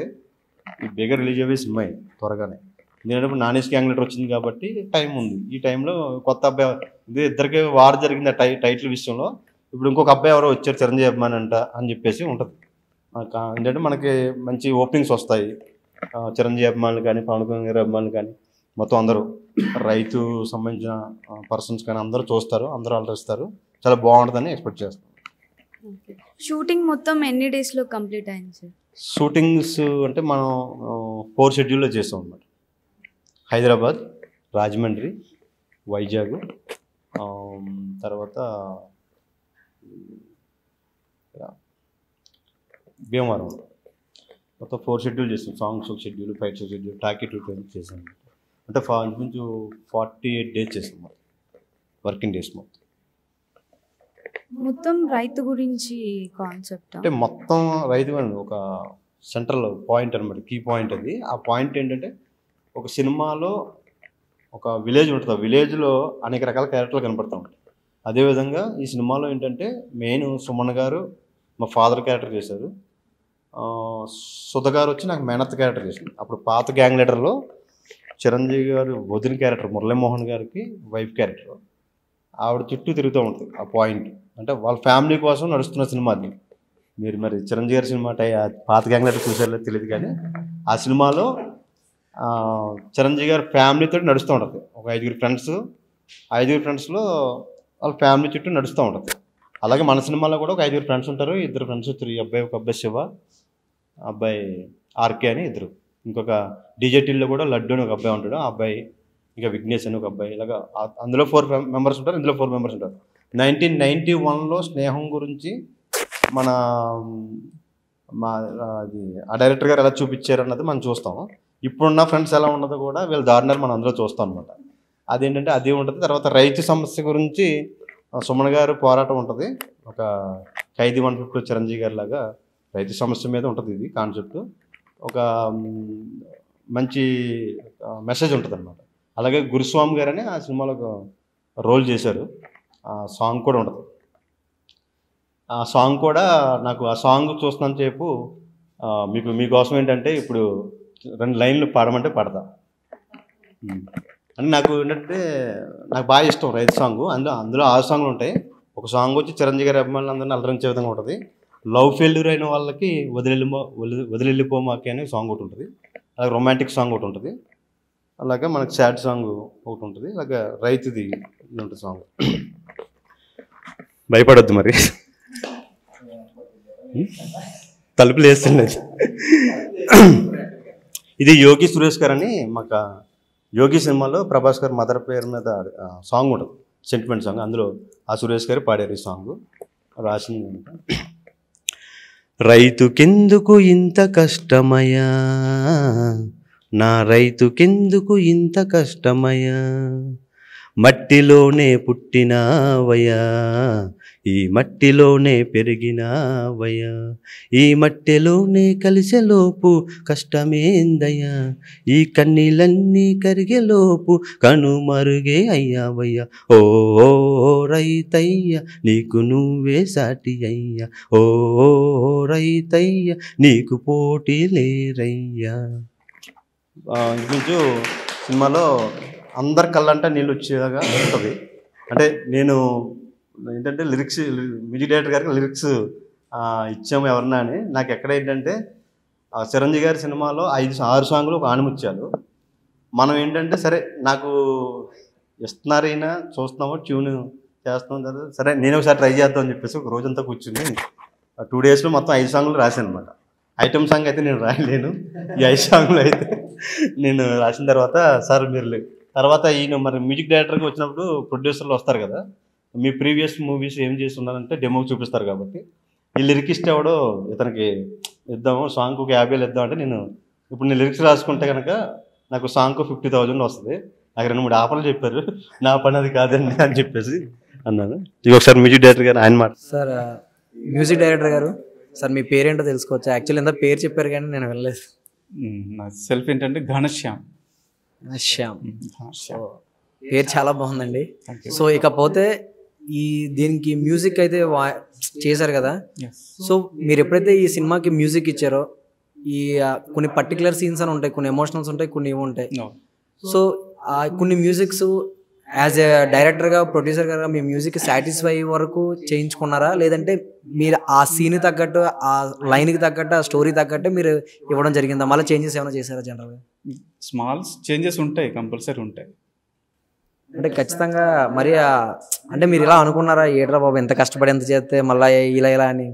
ఈ బేగా రిలీజ్ అయ్యే సినిమా త్వరగానే. ఎందుకంటే ఇప్పుడు నానేష్ గ్యాంగ్ లెటర్ వచ్చింది కాబట్టి టైం ఉంది. ఈ టైంలో కొత్త అబ్బాయి ఇది ఇద్దరికి వార్ జరిగింది ఆ టై టైటిల్ విషయంలో. ఇప్పుడు ఇంకొక అబ్బాయి ఎవరో వచ్చారు చిరంజీవి అభిమాని అంట అని చెప్పేసి ఉంటుంది. ఏంటంటే మనకి మంచి ఓపెనింగ్స్ వస్తాయి. చిరంజీవి అభిమానులు కానీ పవన్ కళ్యాణ్ గారి అభిమానులు కానీ మొత్తం అందరూ. రైతు సంబంధించిన పర్సన్స్ కానీ అందరూ చూస్తారు అందరూ అలరిస్తారు చాలా బాగుంటుందని ఎక్స్పెక్ట్ చేస్తాం. షూటింగ్ మొత్తం ఎన్ని డేస్లో కంప్లీట్ అయింది సార్? షూటింగ్స్ అంటే మనం ఫోర్ షెడ్యూల్లో చేస్తాం అన్నమాట. హైదరాబాద్ రాజమండ్రి వైజాగ్ తర్వాత ఆ, భీమవరం. మొత్తం ఫోర్ షెడ్యూల్ చేసాం. సాంగ్స్ ఒక షెడ్యూల్ ఫైట్స్ ఒక షెడ్యూల్ టాకీ టూ చేసాం. అంటే ఫా ఇంచుమించు ఫార్టీ ఎయిట్ డేస్ చేసాం మొత్తం. వర్కింగ్ డేస్ మొత్తం. మొత్తం రైతు గురించి కాన్సెప్ట్ అంటే మొత్తం రైతు ఒక సెంట్రల్ పాయింట్ అనమాట కీ పాయింట్ అది. ఆ పాయింట్ ఏంటంటే ఒక సినిమాలో ఒక విలేజ్ ఉంటుంది. ఆ విలేజ్లో అనేక రకాల క్యారెక్టర్లు కనపడతా ఉంటాయి. అదేవిధంగా ఈ సినిమాలో ఏంటంటే మెయిన్ సుమన్ గారు మా ఫాదర్ క్యారెక్టర్ చేశారు. సుధ గారు వచ్చి నాకు మేనత్ క్యారెక్టర్ చేసింది అప్పుడు పాత గ్యాంగ్ లీడర్లో చిరంజీవి గారు వదిన క్యారెక్టర్ మురళీమోహన్ గారికి వైఫ్ క్యారెక్టర్ ఆవిడ చుట్టూ తిరుగుతూ ఉంటుంది ఆ పాయింట్ అంటే వాళ్ళ ఫ్యామిలీ కోసం నడుస్తున్న సినిమా అది. మీరు మరి చిరంజీవి గారి సినిమా టై పాత గ్యాంగ్ లీడర్ చూసారో తెలియదు కానీ ఆ సినిమాలో చిరంజీవి గారి ఫ్యామిలీతో నడుస్తూ ఉంటుంది. ఒక ఐదుగురు ఫ్రెండ్స్ ఐదుగురు ఫ్రెండ్స్లో వాళ్ళ ఫ్యామిలీ చుట్టూ నడుస్తూ ఉంటుంది. అలాగే మన సినిమాలో కూడా ఒక ఐదుగురు ఫ్రెండ్స్ ఉంటారు. ఇద్దరు ఫ్రెండ్స్ త్రీ అబ్బాయి ఒక అబ్బాయి శివ. అబ్బాయి ఆర్కే అని ఇద్దరు. ఇంకొక డీజేటీల్లో కూడా లడ్డు అని ఒక అబ్బాయి ఉంటాడు. ఆ అబ్బాయి ఇంకా విఘ్నేష్ అని ఒక అబ్బాయి. ఇలాగా అందులో ఫోర్ మెంబర్స్ ఉంటారు. ఇందులో ఫోర్ మెంబర్స్ ఉంటారు. నైన్టీన్ నైన్టీ వన్లో స్నేహం గురించి మన మా అది ఆ డైరెక్టర్ గారు ఎలా చూపించారు అన్నది మనం చూస్తాం. ఇప్పుడున్న ఫ్రెండ్స్ ఎలా ఉన్నదో కూడా వీళ్ళ దారుణాలు మనం అందులో చూస్తాం అనమాట అదేంటంటే అది ఉంటుంది. తర్వాత రైతు సమస్య గురించి సుమన్ గారు పోరాటం ఉంటుంది. ఒక ఖైదీ వన్ ఫిఫ్టీ చిరంజీవి గారి లాగా రైతు సమస్య మీద ఉంటుంది ఇది కాన్సెప్ట్ ఒక మంచి మెసేజ్ ఉంటుంది అనమాట అలాగే గురుస్వామి గారని ఆ సినిమాలో ఒక రోల్ చేశారు. ఆ సాంగ్ కూడా ఉంటుంది. ఆ సాంగ్ కూడా నాకు ఆ సాంగ్ చూస్తున్నంత సేపు మీకు మీకోసం ఏంటంటే ఇప్పుడు రెండు లైన్లు పాడమంటే పాడతా. అని నాకు ఏంటంటే నాకు బాగా ఇష్టం రైతు సాంగ్ అందులో అందులో ఆరు సాంగ్లు ఉంటాయి. ఒక సాంగ్ వచ్చి చిరంజీవి గారి అభిమానులు అందరినీ అలరించే విధంగా ఉంటుంది. లవ్ ఫెయిల్యూర్ అయిన వాళ్ళకి వదిలిపో వదిలిపో మాకే అనే సాంగ్ ఒకటి ఉంటుంది. అలాగే రొమాంటిక్ సాంగ్ ఒకటి ఉంటుంది. అలాగే మనకి సాడ్ సాంగ్ ఒకటి ఉంటుంది. అలాగే రైతుది ఉంటుంది సాంగ్. భయపడొద్దు మరి. తలుపులు వేస్తుండే ఇది యోగి సురేష్ గారు అని మాకు యోగి సినిమాలో ప్రభాస్ గారు మదర్ పేరు మీద సాంగ్ ఉంటుంది. సెంటిమెంట్ సాంగ్ అందులో ఆ సురేష్ గారు పాడారు ఈ సాంగ్. రాసింది రైతుకెందుకు ఇంత కష్టమయా నా రైతుకెందుకు ఇంత కష్టమయ్యా? మట్టిలోనే పుట్టినావయ్యా? ఈ మట్టిలోనే పెరిగినావయ్యా. ఈ మట్టిలోనే కలిసేలోపు కష్టమేందయ్యా. ఈ కన్నీలన్నీ కరిగేలోపు కనుమరుగే అయ్యావయ్యా. ఓ రైతయ్య నీకు నువ్వే సాటి అయ్యా. ఓ రైతయ్య నీకు పోటీ లేరయ్యా. ఇంచుమించు సినిమాలో అందరి కళ్ళంటే నీళ్ళు వచ్చేలాగా ఉంటుంది. అంటే నేను ఏంటంటే లిరిక్స్ మ్యూజిక్ డైరెక్టర్ గారికి లిరిక్స్ ఇచ్చాము ఎవరన్నా అని. నాకు ఎక్కడ ఏంటంటే ఆ చిరంజీవి గారి సినిమాలో ఐదు ఆరు సాంగ్లు ఒక ఆణిముత్యాలు మనం ఏంటంటే సరే నాకు ఇస్తున్నారైనా చూస్తున్నాము ట్యూన్ చేస్తున్నాం తర్వాత సరే నేను ఒకసారి ట్రై చేద్దాం అని చెప్పేసి ఒక రోజంతా కూర్చుని టూ డేస్లో మొత్తం ఐదు సాంగ్లు రాశాను అనమాట ఐటమ్ సాంగ్ అయితే నేను రాయలేను. ఈ ఐదు సాంగ్లు అయితే నేను రాసిన తర్వాత సార్ మీరు తర్వాత ఈయన మరి మ్యూజిక్ డైరెక్టర్కి వచ్చినప్పుడు ప్రొడ్యూసర్లు వస్తారు కదా మీ ప్రీవియస్ మూవీస్ ఏం చేస్తున్నారంటే డెమో చూపిస్తారు కాబట్టి. ఈ లిరికిస్ట్ ఎవడో ఇతనికి ఇద్దాము సాంగ్కి ఒక యాభై వేలు ఇద్దాం అంటే నేను ఇప్పుడు నేను లిరిక్స్ రాసుకుంటే కనుక నాకు సాంగ్కు ఫిఫ్టీ థౌజండ్ వస్తుంది. నాకు రెండు మూడు ఆఫర్లు చెప్పారు. నా పని అది కాదండి అని చెప్పేసి అన్నాను. ఇక ఒకసారి మ్యూజిక్ డైరెక్టర్ గారు ఆయన మాట. సార్ మ్యూజిక్ డైరెక్టర్ గారు సార్ మీ పేరేంటో తెలుసుకోవచ్చు? యాక్చువల్లీ ఎంత పేరు చెప్పారు కానీ నేను వెళ్ళలేదు. నా సెల్ఫ్ ఏంటంటే ఘనశ్యామ్. శ్యామ్ ఘనశ్యామ్. పేరు చాలా బాగుందండి. సో ఇకపోతే ఈ దీనికి మ్యూజిక్ అయితే వా- చేశారు కదా. సో మీరు ఎప్పుడైతే ఈ సినిమాకి మ్యూజిక్ ఇచ్చారో ఈ కొన్ని పర్టికులర్ సీన్స్ అని ఉంటాయి కొన్ని ఎమోషనల్స్ ఉంటాయి కొన్ని ఇవి ఉంటాయి. సో కొన్ని మ్యూజిక్స్ యాజ్ ఎ డైరెక్టర్గా ప్రొడ్యూసర్గా మీ మ్యూజిక్ సాటిస్ఫై వరకు చేయించుకున్నారా? లేదంటే మీరు ఆ సీన్ తగ్గట్టు ఆ లైన్కి తగ్గట్టు ఆ స్టోరీ తగ్గట్టు మీరు ఇవ్వడం జరిగిందా? మళ్ళీ చేంజెస్ ఏమైనా చేశారా జనరల్గా స్మాల్ చేంజెస్ ఉంటాయి కంపల్సరీ ఉంటాయి. అంటే ఖచ్చితంగా మరి అంటే మీరు ఇలా అనుకున్నారా? ఏట్రా బాబు ఎంత కష్టపడి ఎంత చేస్తే మళ్ళీ ఇలా ఇలా అని?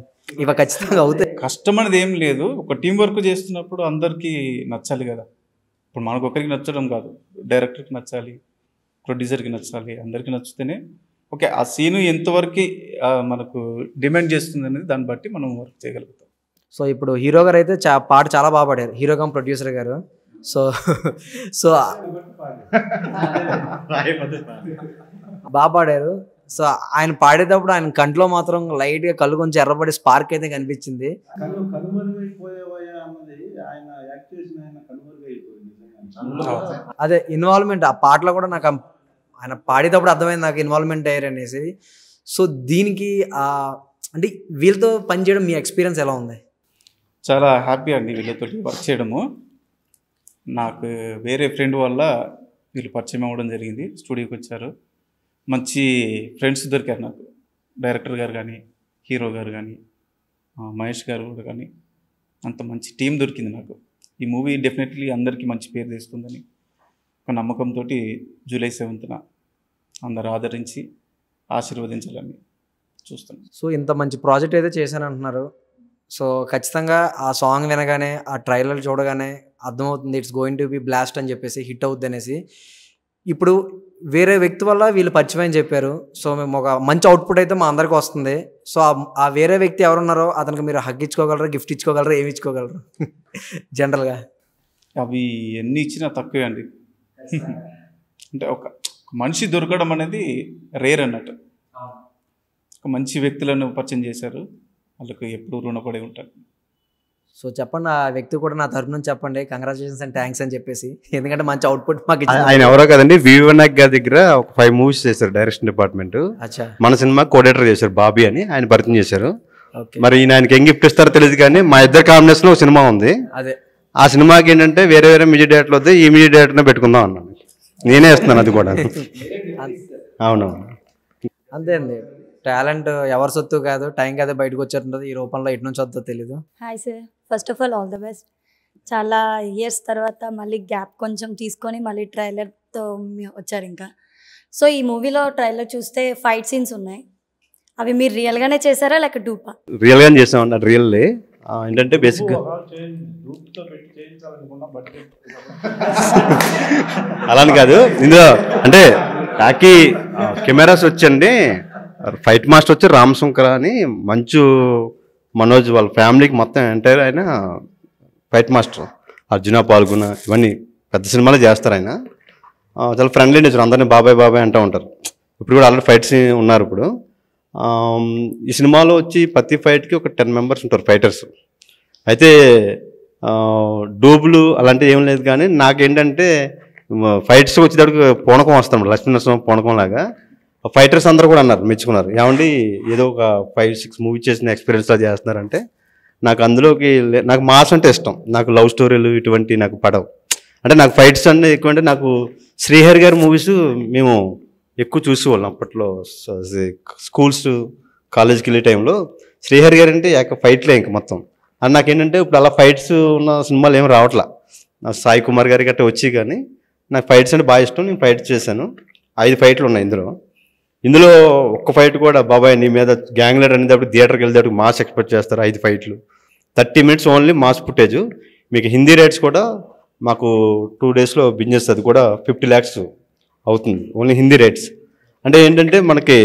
ఇవ ఖచ్చితంగా అవుతాయి. కష్టం అనేది ఏం లేదు. ఒక టీం వర్క్ చేస్తున్నప్పుడు అందరికీ నచ్చాలి కదా. ఇప్పుడు మనకు ఒకరికి నచ్చడం కాదు. డైరెక్టర్కి నచ్చాలి ప్రొడ్యూసర్కి నచ్చాలి అందరికీ నచ్చితేనే. ఓకే ఆ సీను ఎంతవరకు మనకు డిమాండ్ చేస్తుంది అనేది దాన్ని బట్టి మనం వర్క్ చేయగలుగుతాం. సో ఇప్పుడు హీరో గారు అయితే చా పాట చాలా బాగా పాడారు. హీరో కమ్ ప్రొడ్యూసర్ గారు. సో సో బాగా పాడారు సో ఆయన పాడేటప్పుడు ఆయన కంట్లో మాత్రం లైట్గా కళ్ళు కొంచెం ఎర్రబడి స్పార్క్ అయితే కనిపించింది. కను కనుమరుగైపోయేవయ్యా అన్నది ఆయన యాక్ట్ చేసిన ఆయన కనుమరుగైపోయింది నిజంగా. అదే ఇన్వాల్వ్మెంట్ ఆ పాటలో కూడా నాకు ఆయన పాడేటప్పుడు అర్థమైంది నాకు ఇన్వాల్వ్మెంట్ అయ్యారు అనేసి. సో దీనికి ఆ అంటే వీళ్ళతో పనిచేయడం మీ ఎక్స్పీరియన్స్ ఎలా ఉంది? చాలా హ్యాపీ అండి వీళ్ళతో వర్క్ చేయడము. నాకు వేరే ఫ్రెండ్ వల్ల వీళ్ళు పరిచయం అవ్వడం జరిగింది. స్టూడియోకి వచ్చారు. మంచి ఫ్రెండ్స్ దొరికారు నాకు. డైరెక్టర్ గారు కానీ హీరో గారు కానీ మహేష్ గారు కూడా కానీ అంత మంచి టీం దొరికింది నాకు. ఈ మూవీ డెఫినెట్లీ అందరికీ మంచి పేరు తెస్తుందని ఒక నమ్మకంతో జూలై సెవెంత్న అందరు ఆదరించి ఆశీర్వదించాలని చూస్తున్నాను. సో ఇంత మంచి ప్రాజెక్ట్ అయితే చేశాను అంటున్నారు సో ఖచ్చితంగా ఆ సాంగ్ వినగానే ఆ ట్రైలర్ చూడగానే అర్థమవుతుంది it's going to be blast అని చెప్పేసి హిట్ అవుద్ది అనేసి. ఇప్పుడు వేరే వ్యక్తి వల్ల వీళ్ళు పరిచయం అని చెప్పారు. సో మేము ఒక మంచి అవుట్పుట్ అయితే మా అందరికి వస్తుంది. సో ఆ- వేరే వ్యక్తి ఎవరున్నారో అతనికి మీరు హగ్ ఇచ్చుకోగలరు గిఫ్ట్ ఇచ్చుకోగలరు ఏమి ఇచ్చుకోగలరు? జనరల్గా. అవి ఎన్ని ఇచ్చినా తక్కువే అండి. అంటే ఒక ఒక మనిషి దొరకడం అనేది రేర్ అన్నట్టు. ఒక మంచి వ్యక్తులను పరిచయం చేశారు. వాళ్ళకు ఎప్పుడు రుణపడి ఉంటారు సో చెప్పండి ఆ వ్యక్తి కూడా నా తరపు నుంచి చెప్పండి. కంగ్రాచులేషన్స్ అండ్ థ్యాంక్స్ అని చెప్పేసి. ఎందుకంటే మంచి అవుట్పుట్ మాకు. ఆయన ఎవరో కదండి వివనాయక్ గారి దగ్గర ఒక ఫైవ్ మూవీస్ చేశారు డైరెక్షన్ డిపార్ట్మెంట్ అచ్చా. మన సినిమా కోడేటర్ చేశారు బాబీ అని ఆయన పరిచయం చేశారు. ఓకే. మరి ఆయనకి ఏం గిఫ్ట్ ఇస్తారో తెలియదు కానీ మా ఇద్దరు కాంబినేషన్లో ఒక సినిమా ఉంది. అదే. ఆ సినిమాకి ఏంటంటే వేరే వేరే మ్యూజిక్ డైరెక్టర్ వద్ద ఈ మ్యూజిక్ డైరెక్టర్నే పెట్టుకుందాం అన్నాను నేనే ఇస్తున్నాను అది కూడా. అవునవును. అంతే అండి. టాలెంట్ ఎవరి సొత్తు కాదు టైం కదా బయటకు వచ్చేటుంటుంది ఈ రూపంలో ఎటు నుంచి వద్దో తెలీదు. Hi sir. First of all all the best చాలా ఇయర్స్ తర్వాత మళ్ళీ గ్యాప్ కొంచెం తీసుకొని మళ్ళీ ట్రైలర్తో వచ్చారు ఇంకా. సో ఈ మూవీలో ట్రైలర్ చూస్తే ఫైట్ సీన్స్ ఉన్నాయి. అవి మీరు రియల్గానే చేశారా లేక డూపా రియల్ గానే చేసాం అన్నట్టు రియల్ ఏంటంటే బేసిక్గా అలాని కాదు. ఇందులో అంటే టాకీ కెమెరాస్ వచ్చండి. ఫైట్ మాస్టర్ వచ్చి రామ్ శంకర్ అని మంచు మనోజ్ వాళ్ళ ఫ్యామిలీకి మొత్తం ఎంటైర్ ఆయన ఫైట్ మాస్టర్. అర్జున పాల్గొన ఇవన్నీ పెద్ద సినిమాలు చేస్తారు ఆయన. చాలా ఫ్రెండ్లీ నేచర్ అందరినీ బాబాయ్ బాబాయ్ అంటూ ఉంటారు. ఇప్పుడు కూడా ఆల్రెడీ ఫైట్స్ ఉన్నారు ఇప్పుడు. ఈ సినిమాలో వచ్చి ప్రతి ఫైట్కి ఒక టెన్ మెంబర్స్ ఉంటారు ఫైటర్స్. అయితే ఆ, డూబులు అలాంటివి ఏం లేదు కానీ నాకేంటంటే ఫైట్స్ వచ్చేటప్పుడు పూనకం వస్తాం లక్ష్మీనరసింహ పూనకం లాగా. ఫైటర్స్ అందరూ కూడా అన్నారు మెచ్చుకున్నారు. ఏమండి ఏదో ఒక ఫైవ్ సిక్స్ మూవీ చేసిన ఎక్స్పీరియన్స్ అది చేస్తున్నారంటే నాకు అందులోకి నాకు మాస్ అంటే ఇష్టం. నాకు లవ్ స్టోరీలు ఇటువంటి నాకు పడవు. అంటే నాకు ఫైట్స్ అంటే ఎక్కువ అంటే నాకు శ్రీహరి గారి మూవీస్ మేము ఎక్కువ చూసేవాళ్ళం అప్పట్లో. స్కూల్స్ కాలేజ్కి వెళ్ళే టైంలో శ్రీహరి గారు అంటే ఏక ఫైట్లే ఇంక మొత్తం. అండ్ నాకేంటంటే ఇప్పుడు అలా ఫైట్స్ ఉన్న సినిమాలు ఏమి రావట్లా. నా సాయి కుమార్ గారి గట్రా వచ్చి కానీ నాకు ఫైట్స్ అంటే బాగా ఇష్టం. నేను ఫైట్స్ చేశాను. ఐదు ఫైట్లు ఉన్నాయి ఇందులో. ఇందులో ఒక్క ఫైట్ కూడా బాబాయ్ నీ మీద గ్యాంగ్ లీడర్ అనేటప్పుడు థియేటర్కి వెళ్ళేటప్పుడు మాస్ ఎక్స్పెక్ట్ చేస్తారు ఐదు ఫైట్లు thirty minutes only mass footage మీకు హిందీ రేట్స్ కూడా మాకు టూ డేస్లో బిజినెస్ అది కూడా ఫిఫ్టీ ల్యాక్స్ అవుతుంది. ఓన్లీ హిందీ రేట్స్ అంటే ఏంటంటే మనకి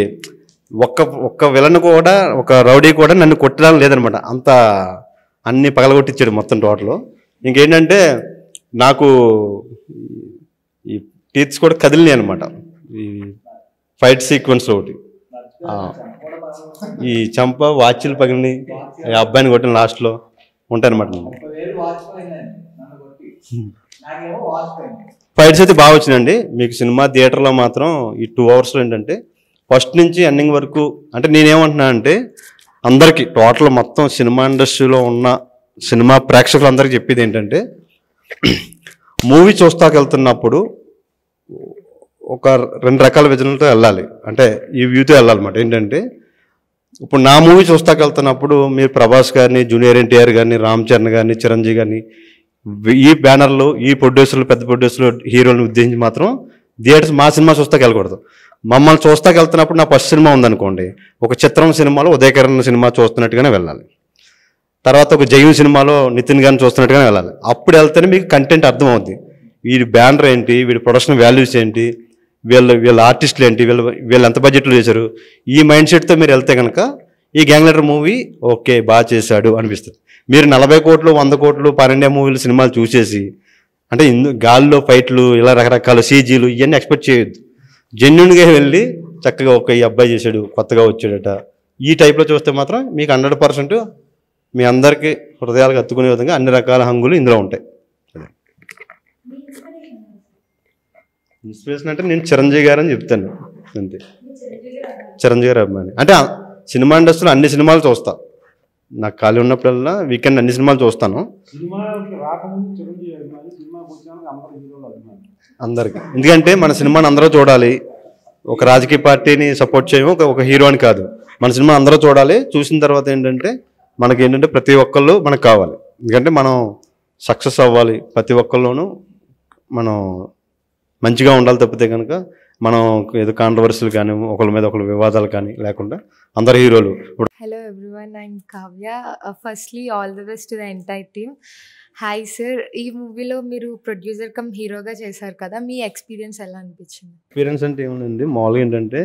ఒక్క ఒక్క విలన్ కూడా ఒక రౌడీ కూడా నన్ను కొట్టడం లేదనమాట. అంత అన్ని పగలగొట్టించాడు మొత్తం టోటల్ ఇంకేంటంటే నాకు ఈ టీత్స్ కూడా కదిలినాయి అనమాట. ఫైట్ సీక్వెన్స్ ఒకటి. ఈ చంప వాచ్లు పగిలినాయి అబ్బాయిని కొట్టిన లాస్ట్లో ఉంటాయన్నమాట ఫైట్స్ అయితే బాగా వచ్చినాయండి. మీకు సినిమా థియేటర్లో మాత్రం ఈ టూ అవర్స్లో ఏంటంటే ఫస్ట్ నుంచి ఎండింగ్ వరకు అంటే నేనేమంటున్నా అంటే అందరికీ టోటల్ మొత్తం సినిమా ఇండస్ట్రీలో ఉన్న సినిమా ప్రేక్షకులందరికీ చెప్పేది ఏంటంటే మూవీ చూస్తాకెళ్తున్నప్పుడు ఒక రెండు రకాల విజన్లతో వెళ్ళాలి. అంటే ఈ వ్యూతో వెళ్ళాలన్నమాట. ఏంటంటే ఇప్పుడు నా మూవీ చూస్తాకి వెళ్తున్నప్పుడు మీరు ప్రభాస్ గారిని జూనియర్ ఎన్టీఆర్ గారిని రామ్ చరణ్ గారిని చిరంజీవి గారిని ఈ బ్యానర్లు ఈ ప్రొడ్యూసర్లు పెద్ద ప్రొడ్యూసర్లు హీరోలను ఉద్దేశించి మాత్రం థియేటర్స్ మా సినిమా చూస్తాకి వెళ్ళకూడదు మమ్మల్ని చూస్తాకి వెళ్తున్నప్పుడు నా ఫస్ట్ సినిమా ఉందనుకోండి. ఒక చిత్రం సినిమాలో ఉదయకరణ సినిమా చూస్తున్నట్టుగానే వెళ్ళాలి. తర్వాత ఒక జయం సినిమాలో నితిన్ గారిని చూస్తున్నట్టుగానే వెళ్ళాలి. అప్పుడు వెళ్తేనే మీకు కంటెంట్ అర్థమవుద్ది. వీడి బ్యానర్ ఏంటి? వీడి ప్రొడక్షన్ వాల్యూస్ ఏంటి? వీళ్ళు వీళ్ళ ఆర్టిస్టులు ఏంటి? వీళ్ళ వీళ్ళు ఎంత బడ్జెట్లో చేశారు? ఈ మైండ్ సెట్తో మీరు వెళ్తే కనుక ఈ గ్యాంగ్లీటర్ మూవీ ఓకే బాగా చేశాడు అనిపిస్తుంది. మీరు నలభై కోట్లు వంద కోట్లు పన్నెండే మూవీలు సినిమాలు చూసేసి అంటే ఇందు గాల్లో ఫైట్లు ఇలా రకరకాల సీజీలు ఇవన్నీ ఎక్స్పెక్ట్ చేయొద్దు. జెన్యున్గా వెళ్ళి చక్కగా ఒక ఈ అబ్బాయి చేశాడు కొత్తగా వచ్చాడట. ఈ టైప్లో చూస్తే మాత్రం మీకు హండ్రెడ్ పర్సెంట్ మీ అందరికీ హృదయాలకు హత్తుకునే విధంగా అన్ని రకాల హంగులు ఇందులో ఉంటాయి. ఇన్స్పిరేషన్ అంటే నేను చిరంజీవి గారు అని చెప్తాను. అంతే. చిరంజీవి గారు అభిమాని. అంటే సినిమా ఇండస్ట్రీలో అన్ని సినిమాలు చూస్తా. నాకు ఖాళీ ఉన్నప్పుడల్లా వీకెండ్ అన్ని సినిమాలు చూస్తాను. అందరికి. ఎందుకంటే మన సినిమాని అందరూ చూడాలి. ఒక రాజకీయ పార్టీని సపోర్ట్ చేయము ఒక ఒక హీరో అని కాదు. మన సినిమా అందరూ చూడాలి. చూసిన తర్వాత ఏంటంటే మనకి ఏంటంటే ప్రతి ఒక్కళ్ళు మనకు కావాలి. ఎందుకంటే మనం సక్సెస్ అవ్వాలి ప్రతి ఒక్కళ్ళలోనూ మనం మంచిగా ఉండాలి తప్పితే కనుక మనం ఏదో కాంట్రవర్సీలు కానీ ఒకళ్ళ మీద ఒకళ్ళ వివాదాలు కానీ లేకుండా అందరు హీరోలు. ఇప్పుడు Hello everyone, I'm Kavya. Uh, firstly, all the best to the entire team. Hi sir ఈ మూవీలో మీరు ప్రొడ్యూసర్ కమ్ హీరోగా చేశారు కదా మీ ఎక్స్పీరియన్స్ ఎలా అనిపించింది? ఎక్స్పీరియన్స్ అంటే ఏముందండి? మామూలుగా ఏంటంటే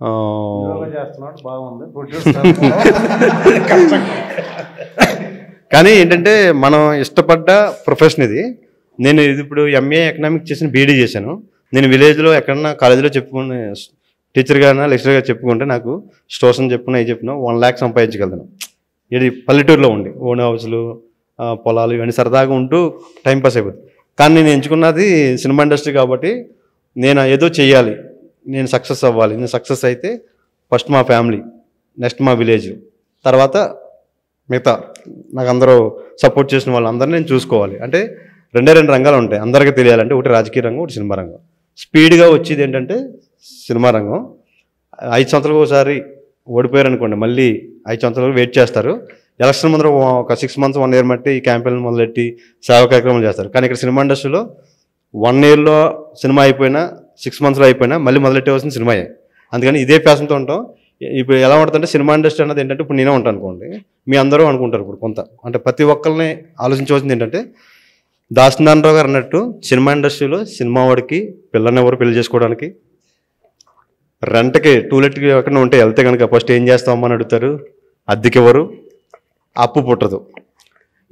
కానీ ఏంటంటే మనం ఇష్టపడ్డ ప్రొఫెషన్ ఇది. నేను ఇది ఇప్పుడు ఎంఏ ఎకనామిక్స్ చేసిన బీడీ చేశాను. నేను విలేజ్లో ఎక్కడన్నా కాలేజీలో చెప్పుకునే టీచర్గా లెక్చర్గా చెప్పుకుంటే నాకు స్టోషన్ అని చెప్పుకున్నా అవి చెప్పినా వన్ ల్యాక్ సంపాదించగలను. ఇది పల్లెటూరులో ఉండి ఓన్ హౌస్లు పొలాలు ఇవన్నీ సరదాగా ఉంటూ టైంపాస్ అయిపోతుంది. కానీ నేను ఎంచుకున్నది సినిమా ఇండస్ట్రీ కాబట్టి నేను ఏదో చేయాలి నేను సక్సెస్ అవ్వాలి. నేను సక్సెస్ అయితే ఫస్ట్ మా ఫ్యామిలీ నెక్స్ట్ మా విలేజ్ తర్వాత మిగతా. నాకు అందరూ సపోర్ట్ చేసిన వాళ్ళందరినీ నేను చూసుకోవాలి. అంటే రెండే రెండు రంగాలు ఉంటాయి. అందరికీ తెలియాలంటే ఒకటి రాజకీయ రంగం ఒకటి సినిమా రంగం. స్పీడ్గా వచ్చేది ఏంటంటే సినిమా రంగం. ఐదు సంవత్సరాలకు ఒకసారి ఓడిపోయారు అనుకోండి మళ్ళీ ఐదు సంవత్సరాలు వెయిట్ చేస్తారు. ఎలక్షన్ ముందర ఒక సిక్స్ మంత్స్ వన్ ఇయర్ మట్టి ఈ క్యాంపెయిన్ మొదలెట్టి సేవా కార్యక్రమాలు చేస్తారు. కానీ ఇక్కడ సినిమా ఇండస్ట్రీలో వన్ ఇయర్లో సినిమా అయిపోయినా సిక్స్ మంత్స్లో అయిపోయినా మళ్ళీ మొదలెట్టవలసిన సినిమాయే. అందుకని ఇదే ప్యాషన్తో ఉంటాం. ఇప్పుడు ఎలా ఉంటుందంటే సినిమా ఇండస్ట్రీ అన్నది ఏంటంటే ఇప్పుడు నేనే ఉంటాను అనుకోండి. మీ అందరూ అనుకుంటారు ఇప్పుడు కొంత. అంటే ప్రతి ఒక్కరిని ఆలోచించవలసింది ఏంటంటే దాసనారాయణరావు గారు అన్నట్టు సినిమా ఇండస్ట్రీలో సినిమా వాడికి పిల్లని ఎవరు పెళ్ళి చేసుకోవడానికి? రెంట్కి టూలెట్కి ఎక్కడ ఉంటే వెళ్తే కనుక ఫస్ట్ ఏం చేస్తామని అని అడుగుతారు. అద్దెకివ్వరు అప్పు పుట్టదు.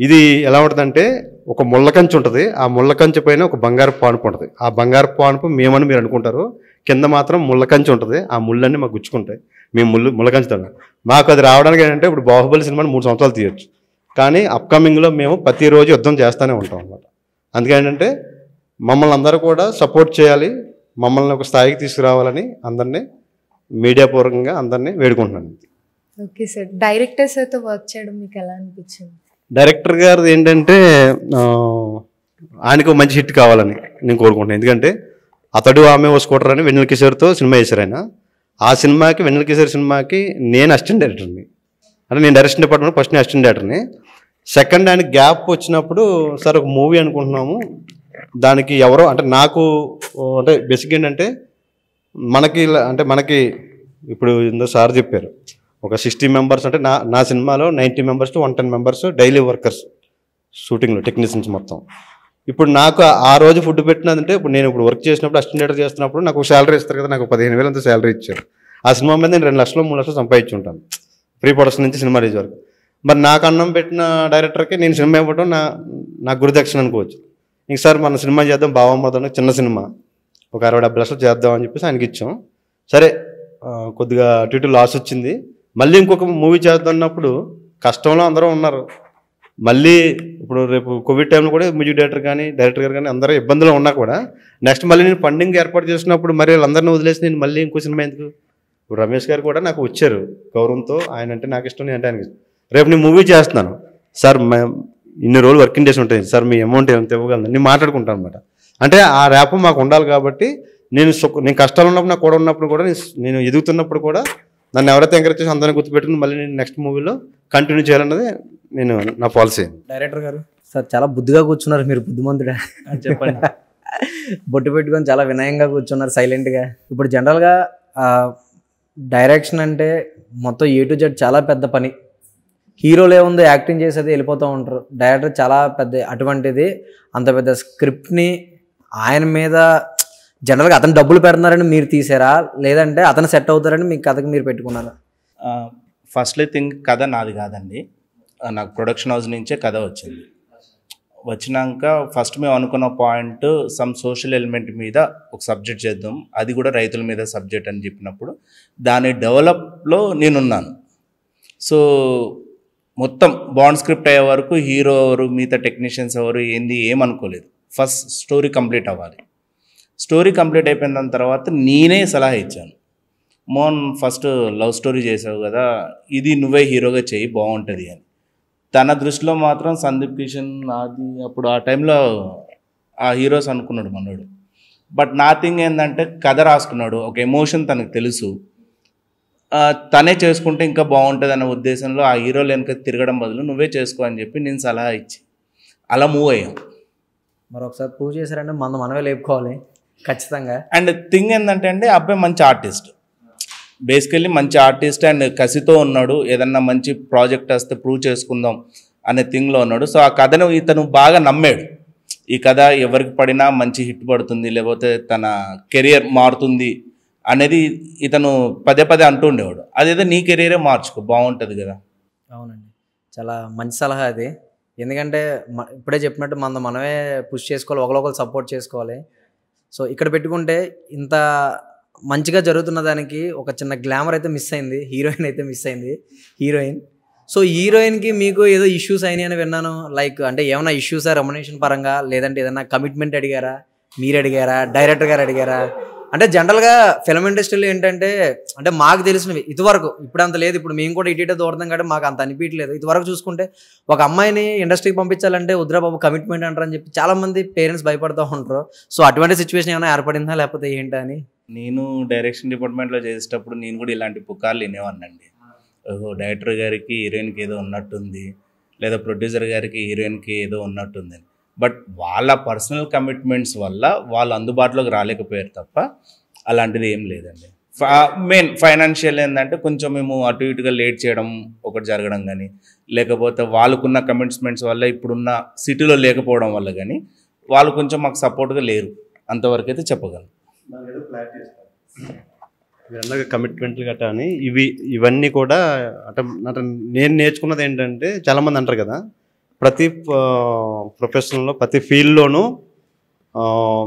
ఇది ఎలా ఉంటుందంటే ఒక ముళ్ళకంచు ఉంటుంది. ఆ ముళ్ళకంచు పైన ఒక బంగారు పానుపు ఉంటుంది. ఆ బంగారు పానుపు మేమని మీరు అనుకుంటారు. కింద మాత్రం ముళ్ళకంచు ఉంటుంది. ఆ ముళ్ళన్నీ మాకు గుచ్చుకుంటాయి. మేము ముళ్ళు ముళ్ళకంచుతాం మాకు అది రావడానికి ఏంటంటే ఇప్పుడు బాహుబలి సినిమాని మూడు సంవత్సరాలు తీయొచ్చు. కానీ అప్కమింగ్లో మేము ప్రతిరోజు యుద్ధం చేస్తూనే ఉంటాం అన్నమాట. అందుకే ఏంటంటే మమ్మల్ని అందరూ కూడా సపోర్ట్ చేయాలి మమ్మల్ని ఒక స్థాయికి తీసుకురావాలని అందరినీ మీడియా పూర్వకంగా అందరినీ వేడుకుంటున్నాను. Okay sir. డైరెక్టర్ సార్తో వర్క్ చేయడం మీకు ఎలా అనిపించింది? డైరెక్టర్ గారు ఏంటంటే ఆయనకు మంచి హిట్ కావాలని నేను కోరుకుంటున్నాను. ఎందుకంటే అతడు ఆమె అని వెన్నెల కిషోర్తో సినిమా చేశారు ఆయన. ఆ సినిమాకి వెన్నెల కిషోర్ సినిమాకి నేను అసిస్టెంట్ డైరెక్టర్ని. అంటే నేను డైరెక్షన్ డిపార్ట్మెంట్ ఫస్ట్ నేను అసిస్టెంట్ డైరెక్టర్ని. సెకండ్ హ్యాండ్ గ్యాప్ వచ్చినప్పుడు సార్ ఒక మూవీ అనుకుంటున్నాము. దానికి ఎవరో అంటే నాకు అంటే బేసిక్ ఏంటంటే మనకి ఇలా- అంటే మనకి ఇప్పుడు ఇందో సార్ చెప్పారు. ఒక సిక్స్టీ మెంబర్స్ అంటే నా నా సినిమాలో ninety members to one ten members daily workers షూటింగ్లో టెక్నీషియన్స్ మొత్తం. ఇప్పుడు నాకు ఆ- రోజు ఫుడ్ పెట్టినదంటే ఇప్పుడు నేను ఇప్పుడు వర్క్ చేసినప్పుడు అసిస్టెంట్ చేస్తున్నప్పుడు నాకు శాలరీ ఇస్తారు కదా నాకు పదిహేను వేలు అంత శాలరీ ఇచ్చారు. ఆ సినిమా మీద నేను రెండు లక్షలు మూడు లక్షలు సంపాదించి ఉంటాను ప్రీ ప్రొడక్షన్ నుంచి సినిమా రీజ్ వరకు. మరి నాకు అన్నం పెట్టిన డైరెక్టర్కి నేను సినిమా ఇవ్వడం నా నా గురుదక్షిణ అనుకోవచ్చు. ఇంక సార్ మన సినిమా చేద్దాం బావమ్మతో చిన్న సినిమా. ఒక అరవై డెబ్బై లక్షలు చేద్దాం అని చెప్పేసి ఆయనకి ఇచ్చాం. సరే కొద్దిగా అటు లాస్ వచ్చింది. మళ్ళీ ఇంకొక మూవీ చేద్దాం అన్నప్పుడు కష్టంలో అందరూ ఉన్నారు. మళ్ళీ ఇప్పుడు రేపు కోవిడ్ టైంలో కూడా మ్యూజిక్ డైరెక్టర్ కానీ డైరెక్టర్ గారు కానీ అందరూ ఇబ్బందులు ఉన్నా కూడా నెక్స్ట్ మళ్ళీ నేను ఫండింగ్ ఏర్పాటు చేసినప్పుడు మరి వాళ్ళందరినీ వదిలేసి నేను మళ్ళీ ఇంకో సినిమా ఎందుకు? ఇప్పుడు రమేష్ గారు కూడా నాకు వచ్చారు గౌరవంతో. ఆయన అంటే నాకు ఇష్టం నేను అంటే ఆయనకి ఇష్టం. రేపు నేను మూవీ చేస్తున్నాను. సార్ ఇన్ని రోజులు వర్కింగ్ డేస్ ఉంటాయి. సార్ మీ అమౌంట్ ఎంత ఇవ్వగలను నేను మాట్లాడుకుంటాను అనమాట అంటే ఆ ర్యాప్ మాకు ఉండాలి కాబట్టి నేను సుఖ నేను కష్టాలు ఉన్నప్పుడు నాకు కూడా ఉన్నప్పుడు కూడా నేను నేను ఎదుగుతున్నప్పుడు కూడా నన్ను ఎవరైతే ఎంకరేజ్ చేసి అందరిని గుర్తుపెట్టుకుని మళ్ళీ నేను నెక్స్ట్ మూవీలో కంటిన్యూ చేయాలన్నది నేను నా పాలసీ డైరెక్టర్ గారు? సార్ చాలా బుద్ధిగా కూర్చున్నారు మీరు బుద్ధిమంతుడే. చెప్పండి. బొట్టు పెట్టుకొని చాలా వినయంగా కూర్చున్నారు సైలెంట్గా. ఇప్పుడు జనరల్గా డైరెక్షన్ అంటే మొత్తం ఏ టు జెడ్ చాలా పెద్ద పని. హీరోలు ఏముందో? యాక్టింగ్ చేసేది వెళ్ళిపోతూ ఉంటారు. డైరెక్టర్ చాలా పెద్ద అటువంటిది. అంత పెద్ద స్క్రిప్ట్ని ఆయన మీద జనరల్గా అతను డబ్బులు పెడుతున్నారని మీరు తీసారా? లేదంటే అతను సెట్ అవుతారని మీ కథకు మీరు పెట్టుకున్నారా? ఫస్ట్లీ థింగ్ కథ నాది కాదండి. నాకు ప్రొడక్షన్ హౌస్ నుంచే కథ వచ్చింది. వచ్చినాక ఫస్ట్ మేము అనుకున్న పాయింట్ సమ్ సోషల్ ఎలిమెంట్ మీద ఒక సబ్జెక్ట్ చేద్దాం. అది కూడా రైతుల మీద సబ్జెక్ట్ అని చెప్పినప్పుడు దాని డెవలప్లో నేనున్నాను. సో మొత్తం బాండ్ స్క్రిప్ట్ అయ్యే వరకు హీరో ఎవరు మిగతా టెక్నీషియన్స్ ఎవరు ఏంది ఏమనుకోలేదు. ఫస్ట్ స్టోరీ కంప్లీట్ అవ్వాలి. స్టోరీ కంప్లీట్ అయిపోయిన దాని తర్వాత నేనే సలహా ఇచ్చాను. మోహన్ ఫస్ట్ లవ్ స్టోరీ చేసావు కదా ఇది నువ్వే హీరోగా చేయి బాగుంటుంది అని. తన దృష్టిలో మాత్రం సందీప్ కిషన్ నాది అప్పుడు ఆ టైంలో ఆ హీరోస్ అనుకున్నాడు మనోడు. బట్ నా థింగ్ ఏంటంటే కథ రాసుకున్నాడు. ఒక ఎమోషన్ తనకు తెలుసు. తనే చేసుకుంటే ఇంకా బాగుంటుంది అనే ఉద్దేశంలో ఆ హీరోలు వెనక తిరగడం బదులు నువ్వే చేసుకో అని చెప్పి నేను సలహా ఇచ్చి. అలా మూవ్ అయ్యాం. మరి ఒకసారి ప్రూవ్ చేశారంటే మనం మనమే లేపుకోవాలి ఖచ్చితంగా. అండ్ థింగ్ ఏంటంటే అండి అబ్బాయి మంచి ఆర్టిస్ట్ బేసికల్లీ మంచి ఆర్టిస్ట్ అండ్ కసితో ఉన్నాడు ఏదన్నా మంచి ప్రాజెక్ట్ వస్తే ప్రూవ్ చేసుకుందాం అనే థింగ్లో ఉన్నాడు. సో ఆ కథను ఇతను బాగా నమ్మాడు. ఈ కథ ఎవరికి పడినా మంచి హిట్ పడుతుంది లేకపోతే తన కెరియర్ మారుతుంది అనేది ఇతను పదే పదే అంటూ ఉండేవాడు. అదేదో నీ కెరీరే మార్చుకో బాగుంటుంది కదా. అవునండి. చాలా మంచి సలహా అది. ఎందుకంటే మ- ఇప్పుడే చెప్పినట్టు మనం మనమే పుష్ చేసుకోవాలి ఒకరికొకరు సపోర్ట్ చేసుకోవాలి. సో ఇక్కడ పెట్టుకుంటే ఇంత మంచిగా జరుగుతున్న దానికి ఒక చిన్న గ్లామర్ అయితే మిస్ అయింది. హీరోయిన్ అయితే మిస్ అయింది. హీరోయిన్. సో హీరోయిన్కి మీకు ఏదో ఇష్యూస్ అయినాయి అని విన్నాను. లైక్ అంటే ఏమైనా ఇష్యూసా రెమనేషన్ పరంగా? లేదంటే ఏదైనా కమిట్మెంట్ అడిగారా? మీరు అడిగారా? డైరెక్టర్ గారు అడిగారా? అంటే జనరల్గా ఫిల్మ్ ఇండస్ట్రీలో ఏంటంటే అంటే మాకు తెలిసినవి ఇదివరకు ఇప్పుడు అంత లేదు ఇప్పుడు మేము కూడా ఇటు ఇటు దూరదాం కాబట్టి మాకు అంత అనిపించలేదు ఇదివరకు చూసుకుంటే ఒక అమ్మాయిని ఇండస్ట్రీకి పంపించాలంటే వద్దురా బాబు కమిట్మెంట్ అంటారని చెప్పి చాలా మంది పేరెంట్స్ భయపడుతూ ఉంటారు. సో అటువంటి సిచ్యువేషన్ ఏమైనా ఏర్పడిందా లేకపోతే ఏంటా అని? నేను డైరెక్షన్ డిపార్ట్మెంట్లో చేసేటప్పుడు నేను కూడా ఇలాంటి పుకార్లు వినేవాడినండి. ఓహో డైరెక్టర్ గారికి హీరోయిన్కి ఏదో ఉన్నట్టుంది లేదా ప్రొడ్యూసర్ గారికి హీరోయిన్కి ఏదో ఉన్నట్టుంది బట్ వాళ్ళ పర్సనల్ కమిట్మెంట్స్ వల్ల వాళ్ళు అందుబాటులోకి రాలేకపోయారు తప్ప అలాంటిది ఏం లేదండి. మెయిన్ ఫైనాన్షియల్ ఏంటంటే కొంచెం మేము అటు ఇటుగా లేట్ చేయడం ఒకటి జరగడం కానీ లేకపోతే వాళ్ళకున్న కమిట్మెంట్స్ వల్ల ఇప్పుడున్న సిటీలో లేకపోవడం వల్ల కానీ వాళ్ళు కొంచెం మాకు సపోర్ట్గా లేరు. అంతవరకు అయితే చెప్పగలను. కమిట్మెంట్లు గట్రా అని ఇవి ఇవన్నీ కూడా అట అట నేను నేర్చుకున్నది ఏంటంటే చాలామంది అంటారు కదా ప్రతి ప్రొఫెషన్లో ప్రతి ఫీల్డ్లోనూ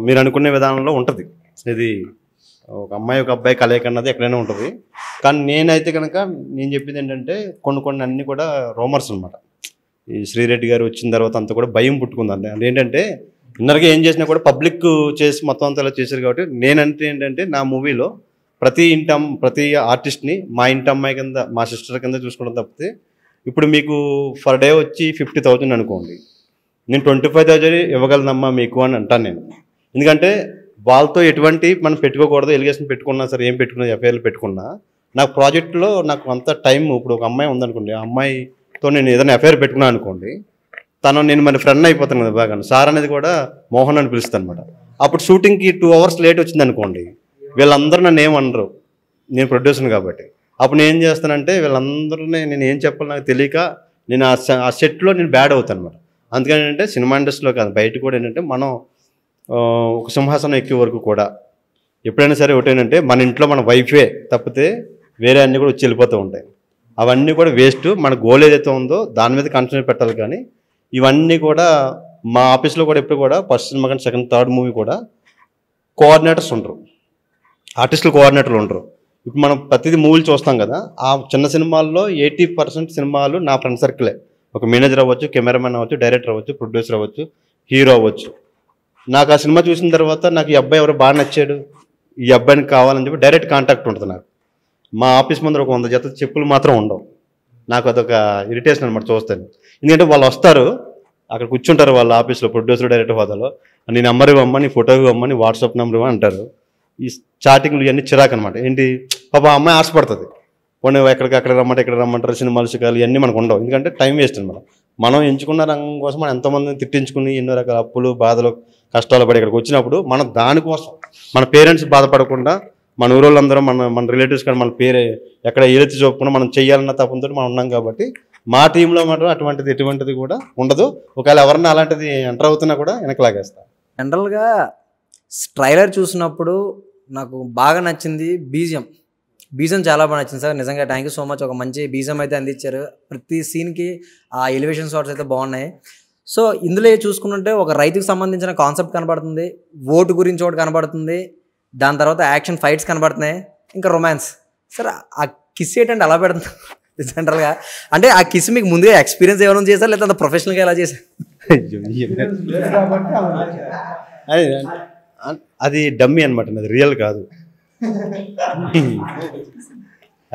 మీరు అనుకునే విధానంలో ఉంటుంది. ఇది ఒక అమ్మాయి ఒక అబ్బాయి కలయిక అన్నది ఎక్కడైనా ఉంటుంది. కానీ నేనైతే కనుక నేను చెప్పింది ఏంటంటే కొన్ని కొన్ని అన్నీ కూడా రోమర్స్ అనమాట ఈ శ్రీరెడ్డి గారు వచ్చిన తర్వాత అంతా కూడా భయం పుట్టుకుందండి అది ఏంటంటే ఇన్నర్గా ఏం చేసినా కూడా పబ్లిక్ చేసి మొత్తం అంతా ఇలా చేశారు కాబట్టి నేనంటే ఏంటంటే నా మూవీలో ప్రతి ఇంటి ప్రతి ఆర్టిస్ట్ని మా ఇంటి అమ్మాయి కింద మా సిస్టర్ కింద చూసుకోవడం తప్పితే ఇప్పుడు మీకు ఫర్ డే వచ్చి ఫిఫ్టీ థౌజండ్ అనుకోండి. నేను ట్వంటీ ఫైవ్ థౌజండ్ ఇవ్వగలనమ్మా మీకు అని అంటాను నేను. ఎందుకంటే వాళ్ళతో ఎటువంటి మనం పెట్టుకోకూడదు ఎలిగేషన్ పెట్టుకున్నా సరే ఏం పెట్టుకున్నా ఎఫ్ఐఆర్లు పెట్టుకున్నా నాకు ప్రాజెక్ట్లో నాకు అంత టైం ఇప్పుడు ఒక అమ్మాయి ఉందనుకోండి ఆ అమ్మాయితో నేను ఏదైనా ఎఫ్ఐఆర్ పెట్టుకున్నాను అనుకోండి తను నేను మన ఫ్రెండ్ అయిపోతాను కదా బాగా. సార్ అనేది కూడా మోహన్ అని పిలుస్తాను అనమాట అప్పుడు షూటింగ్కి టూ అవర్స్ లేట్ వచ్చింది అనుకోండి వీళ్ళందరూ నన్ను ఏమనరు నేను ప్రొడ్యూసర్ కాబట్టి. అప్పుడు నేను ఏం చేస్తానంటే వీళ్ళందరినీ నేను ఏం చెప్పాలో నాకు తెలియక నేను ఆ సె- ఆ సెట్లో నేను బ్యాడ్ అవుతాను అనమాట అందుకని ఏంటంటే సినిమా ఇండస్ట్రీలో కాదు బయట కూడా ఏంటంటే మనం ఒక సింహాసనం ఎక్కే వరకు కూడా ఎప్పుడైనా సరే ఒకటేనంటే మన ఇంట్లో మన వైఫే తప్పితే వేరే అన్నీ కూడా వచ్చి వెళ్ళిపోతూ ఉంటాయి. అవన్నీ కూడా వేస్ట్. మన గోల్ ఏదైతే ఉందో దాని మీద కాన్సన్ట్రేట్ పెట్టాలి కానీ ఇవన్నీ కూడా మా ఆఫీస్లో కూడా ఎప్పుడు కూడా ఫస్ట్ సినిమా కానీ సెకండ్ థర్డ్ మూవీ కూడా కోఆర్డినేటర్స్ ఉండరు. ఆర్టిస్టులు కోఆర్డినేటర్లు ఉండరు. ఇప్పుడు మనం ప్రతిదీ మూవీలు చూస్తాం కదా ఆ చిన్న సినిమాల్లో ఎయిటీ పర్సెంట్ సినిమాలు నా ఫ్రెండ్ సర్కిలే. ఒక మేనేజర్ అవ్వచ్చు కెమెరామెన్ అవ్వచ్చు డైరెక్టర్ అవ్వచ్చు ప్రొడ్యూసర్ అవ్వచ్చు హీరో అవ్వచ్చు. నాకు ఆ సినిమా చూసిన తర్వాత నాకు ఈ అబ్బాయి ఎవరు బాగా నచ్చాడు ఈ అబ్బాయిని కావాలని చెప్పి డైరెక్ట్ కాంటాక్ట్ ఉంటుంది నాకు. మా ఆఫీస్ ముందర ఒక వంద జత చెప్పులు మాత్రం ఉండవు. నాకు అదొక ఇరిటేషన్ అనమాట చూస్తాను ఎందుకంటే వాళ్ళు వస్తారు అక్కడ కూర్చుంటారు వాళ్ళ ఆఫీస్లో ప్రొడ్యూసర్ డైరెక్టర్ హోదాలో. నీ నెంబర్ ఇవ్వమ్మని ఫోటో ఇవ్వమ్మని వాట్సాప్ నెంబర్ ఇవ్వ అంటారు. ఈ చాటింగ్లు ఇవన్నీ చిరాకు అనమాట ఏంటి? పాప అమ్మాయి ఆశపడుతుంది. పోనీ ఎక్కడికి అక్కడ రమ్మంటే ఇక్కడ రమ్మంటారు సినిమాలు చికాలు ఇవన్నీ మనకు ఉండవు. ఎందుకంటే టైం వేస్ట్ అనమాట మనం ఎంచుకున్న రంగం కోసం మనం ఎంతోమందిని తిట్టించుకుని ఎన్నో రకాల అప్పులు బాధలు కష్టాలు పడి ఇక్కడికి వచ్చినప్పుడు మనం దానికోసం మన పేరెంట్స్ బాధపడకుండా మన ఊరోళ్ళందరూ మన మన రిలేటివ్స్ కానీ మన పేరే ఎక్కడ ఏదైతే చూపకుండా మనం చేయాలన్న తపంతో మనం ఉన్నాం కాబట్టి మా టీంలో మాత్రం అటువంటిది ఎటువంటిది కూడా ఉండదు. ఒకవేళ ఎవరన్నా అలాంటిది ఎంటర్ అవుతున్నా కూడా వెనక్కి లాగేస్తాం. జనరల్గా ట్రైలర్ చూసినప్పుడు నాకు బాగా నచ్చింది బీజియం బీజం చాలా బాగా నచ్చింది సార్. నిజంగా థ్యాంక్ యూ సో మచ్ ఒక మంచి బీజం అయితే అందించారు. ప్రతి సీన్కి ఆ ఎలివేషన్ షాట్స్ అయితే బాగున్నాయి. సో ఇందులో చూసుకుంటుంటే ఒక రైతుకు సంబంధించిన కాన్సెప్ట్ కనబడుతుంది. ఓటు గురించి ఒకటి కనబడుతుంది. దాని తర్వాత యాక్షన్ ఫైట్స్ కనబడుతున్నాయి. ఇంకా రొమాన్స్ సార్ ఆ కిస్ ఏంటంటే అలా పెడుతుంది జనరల్గా అంటే ఆ కిస్ మీకు ముందుగా ఎక్స్పీరియన్స్ ఏమైనా చేశారు? లేదా ప్రొఫెషనల్గా ఎలా చేశారు? అది డమ్మీ అనమాట అది రియల్ కాదు.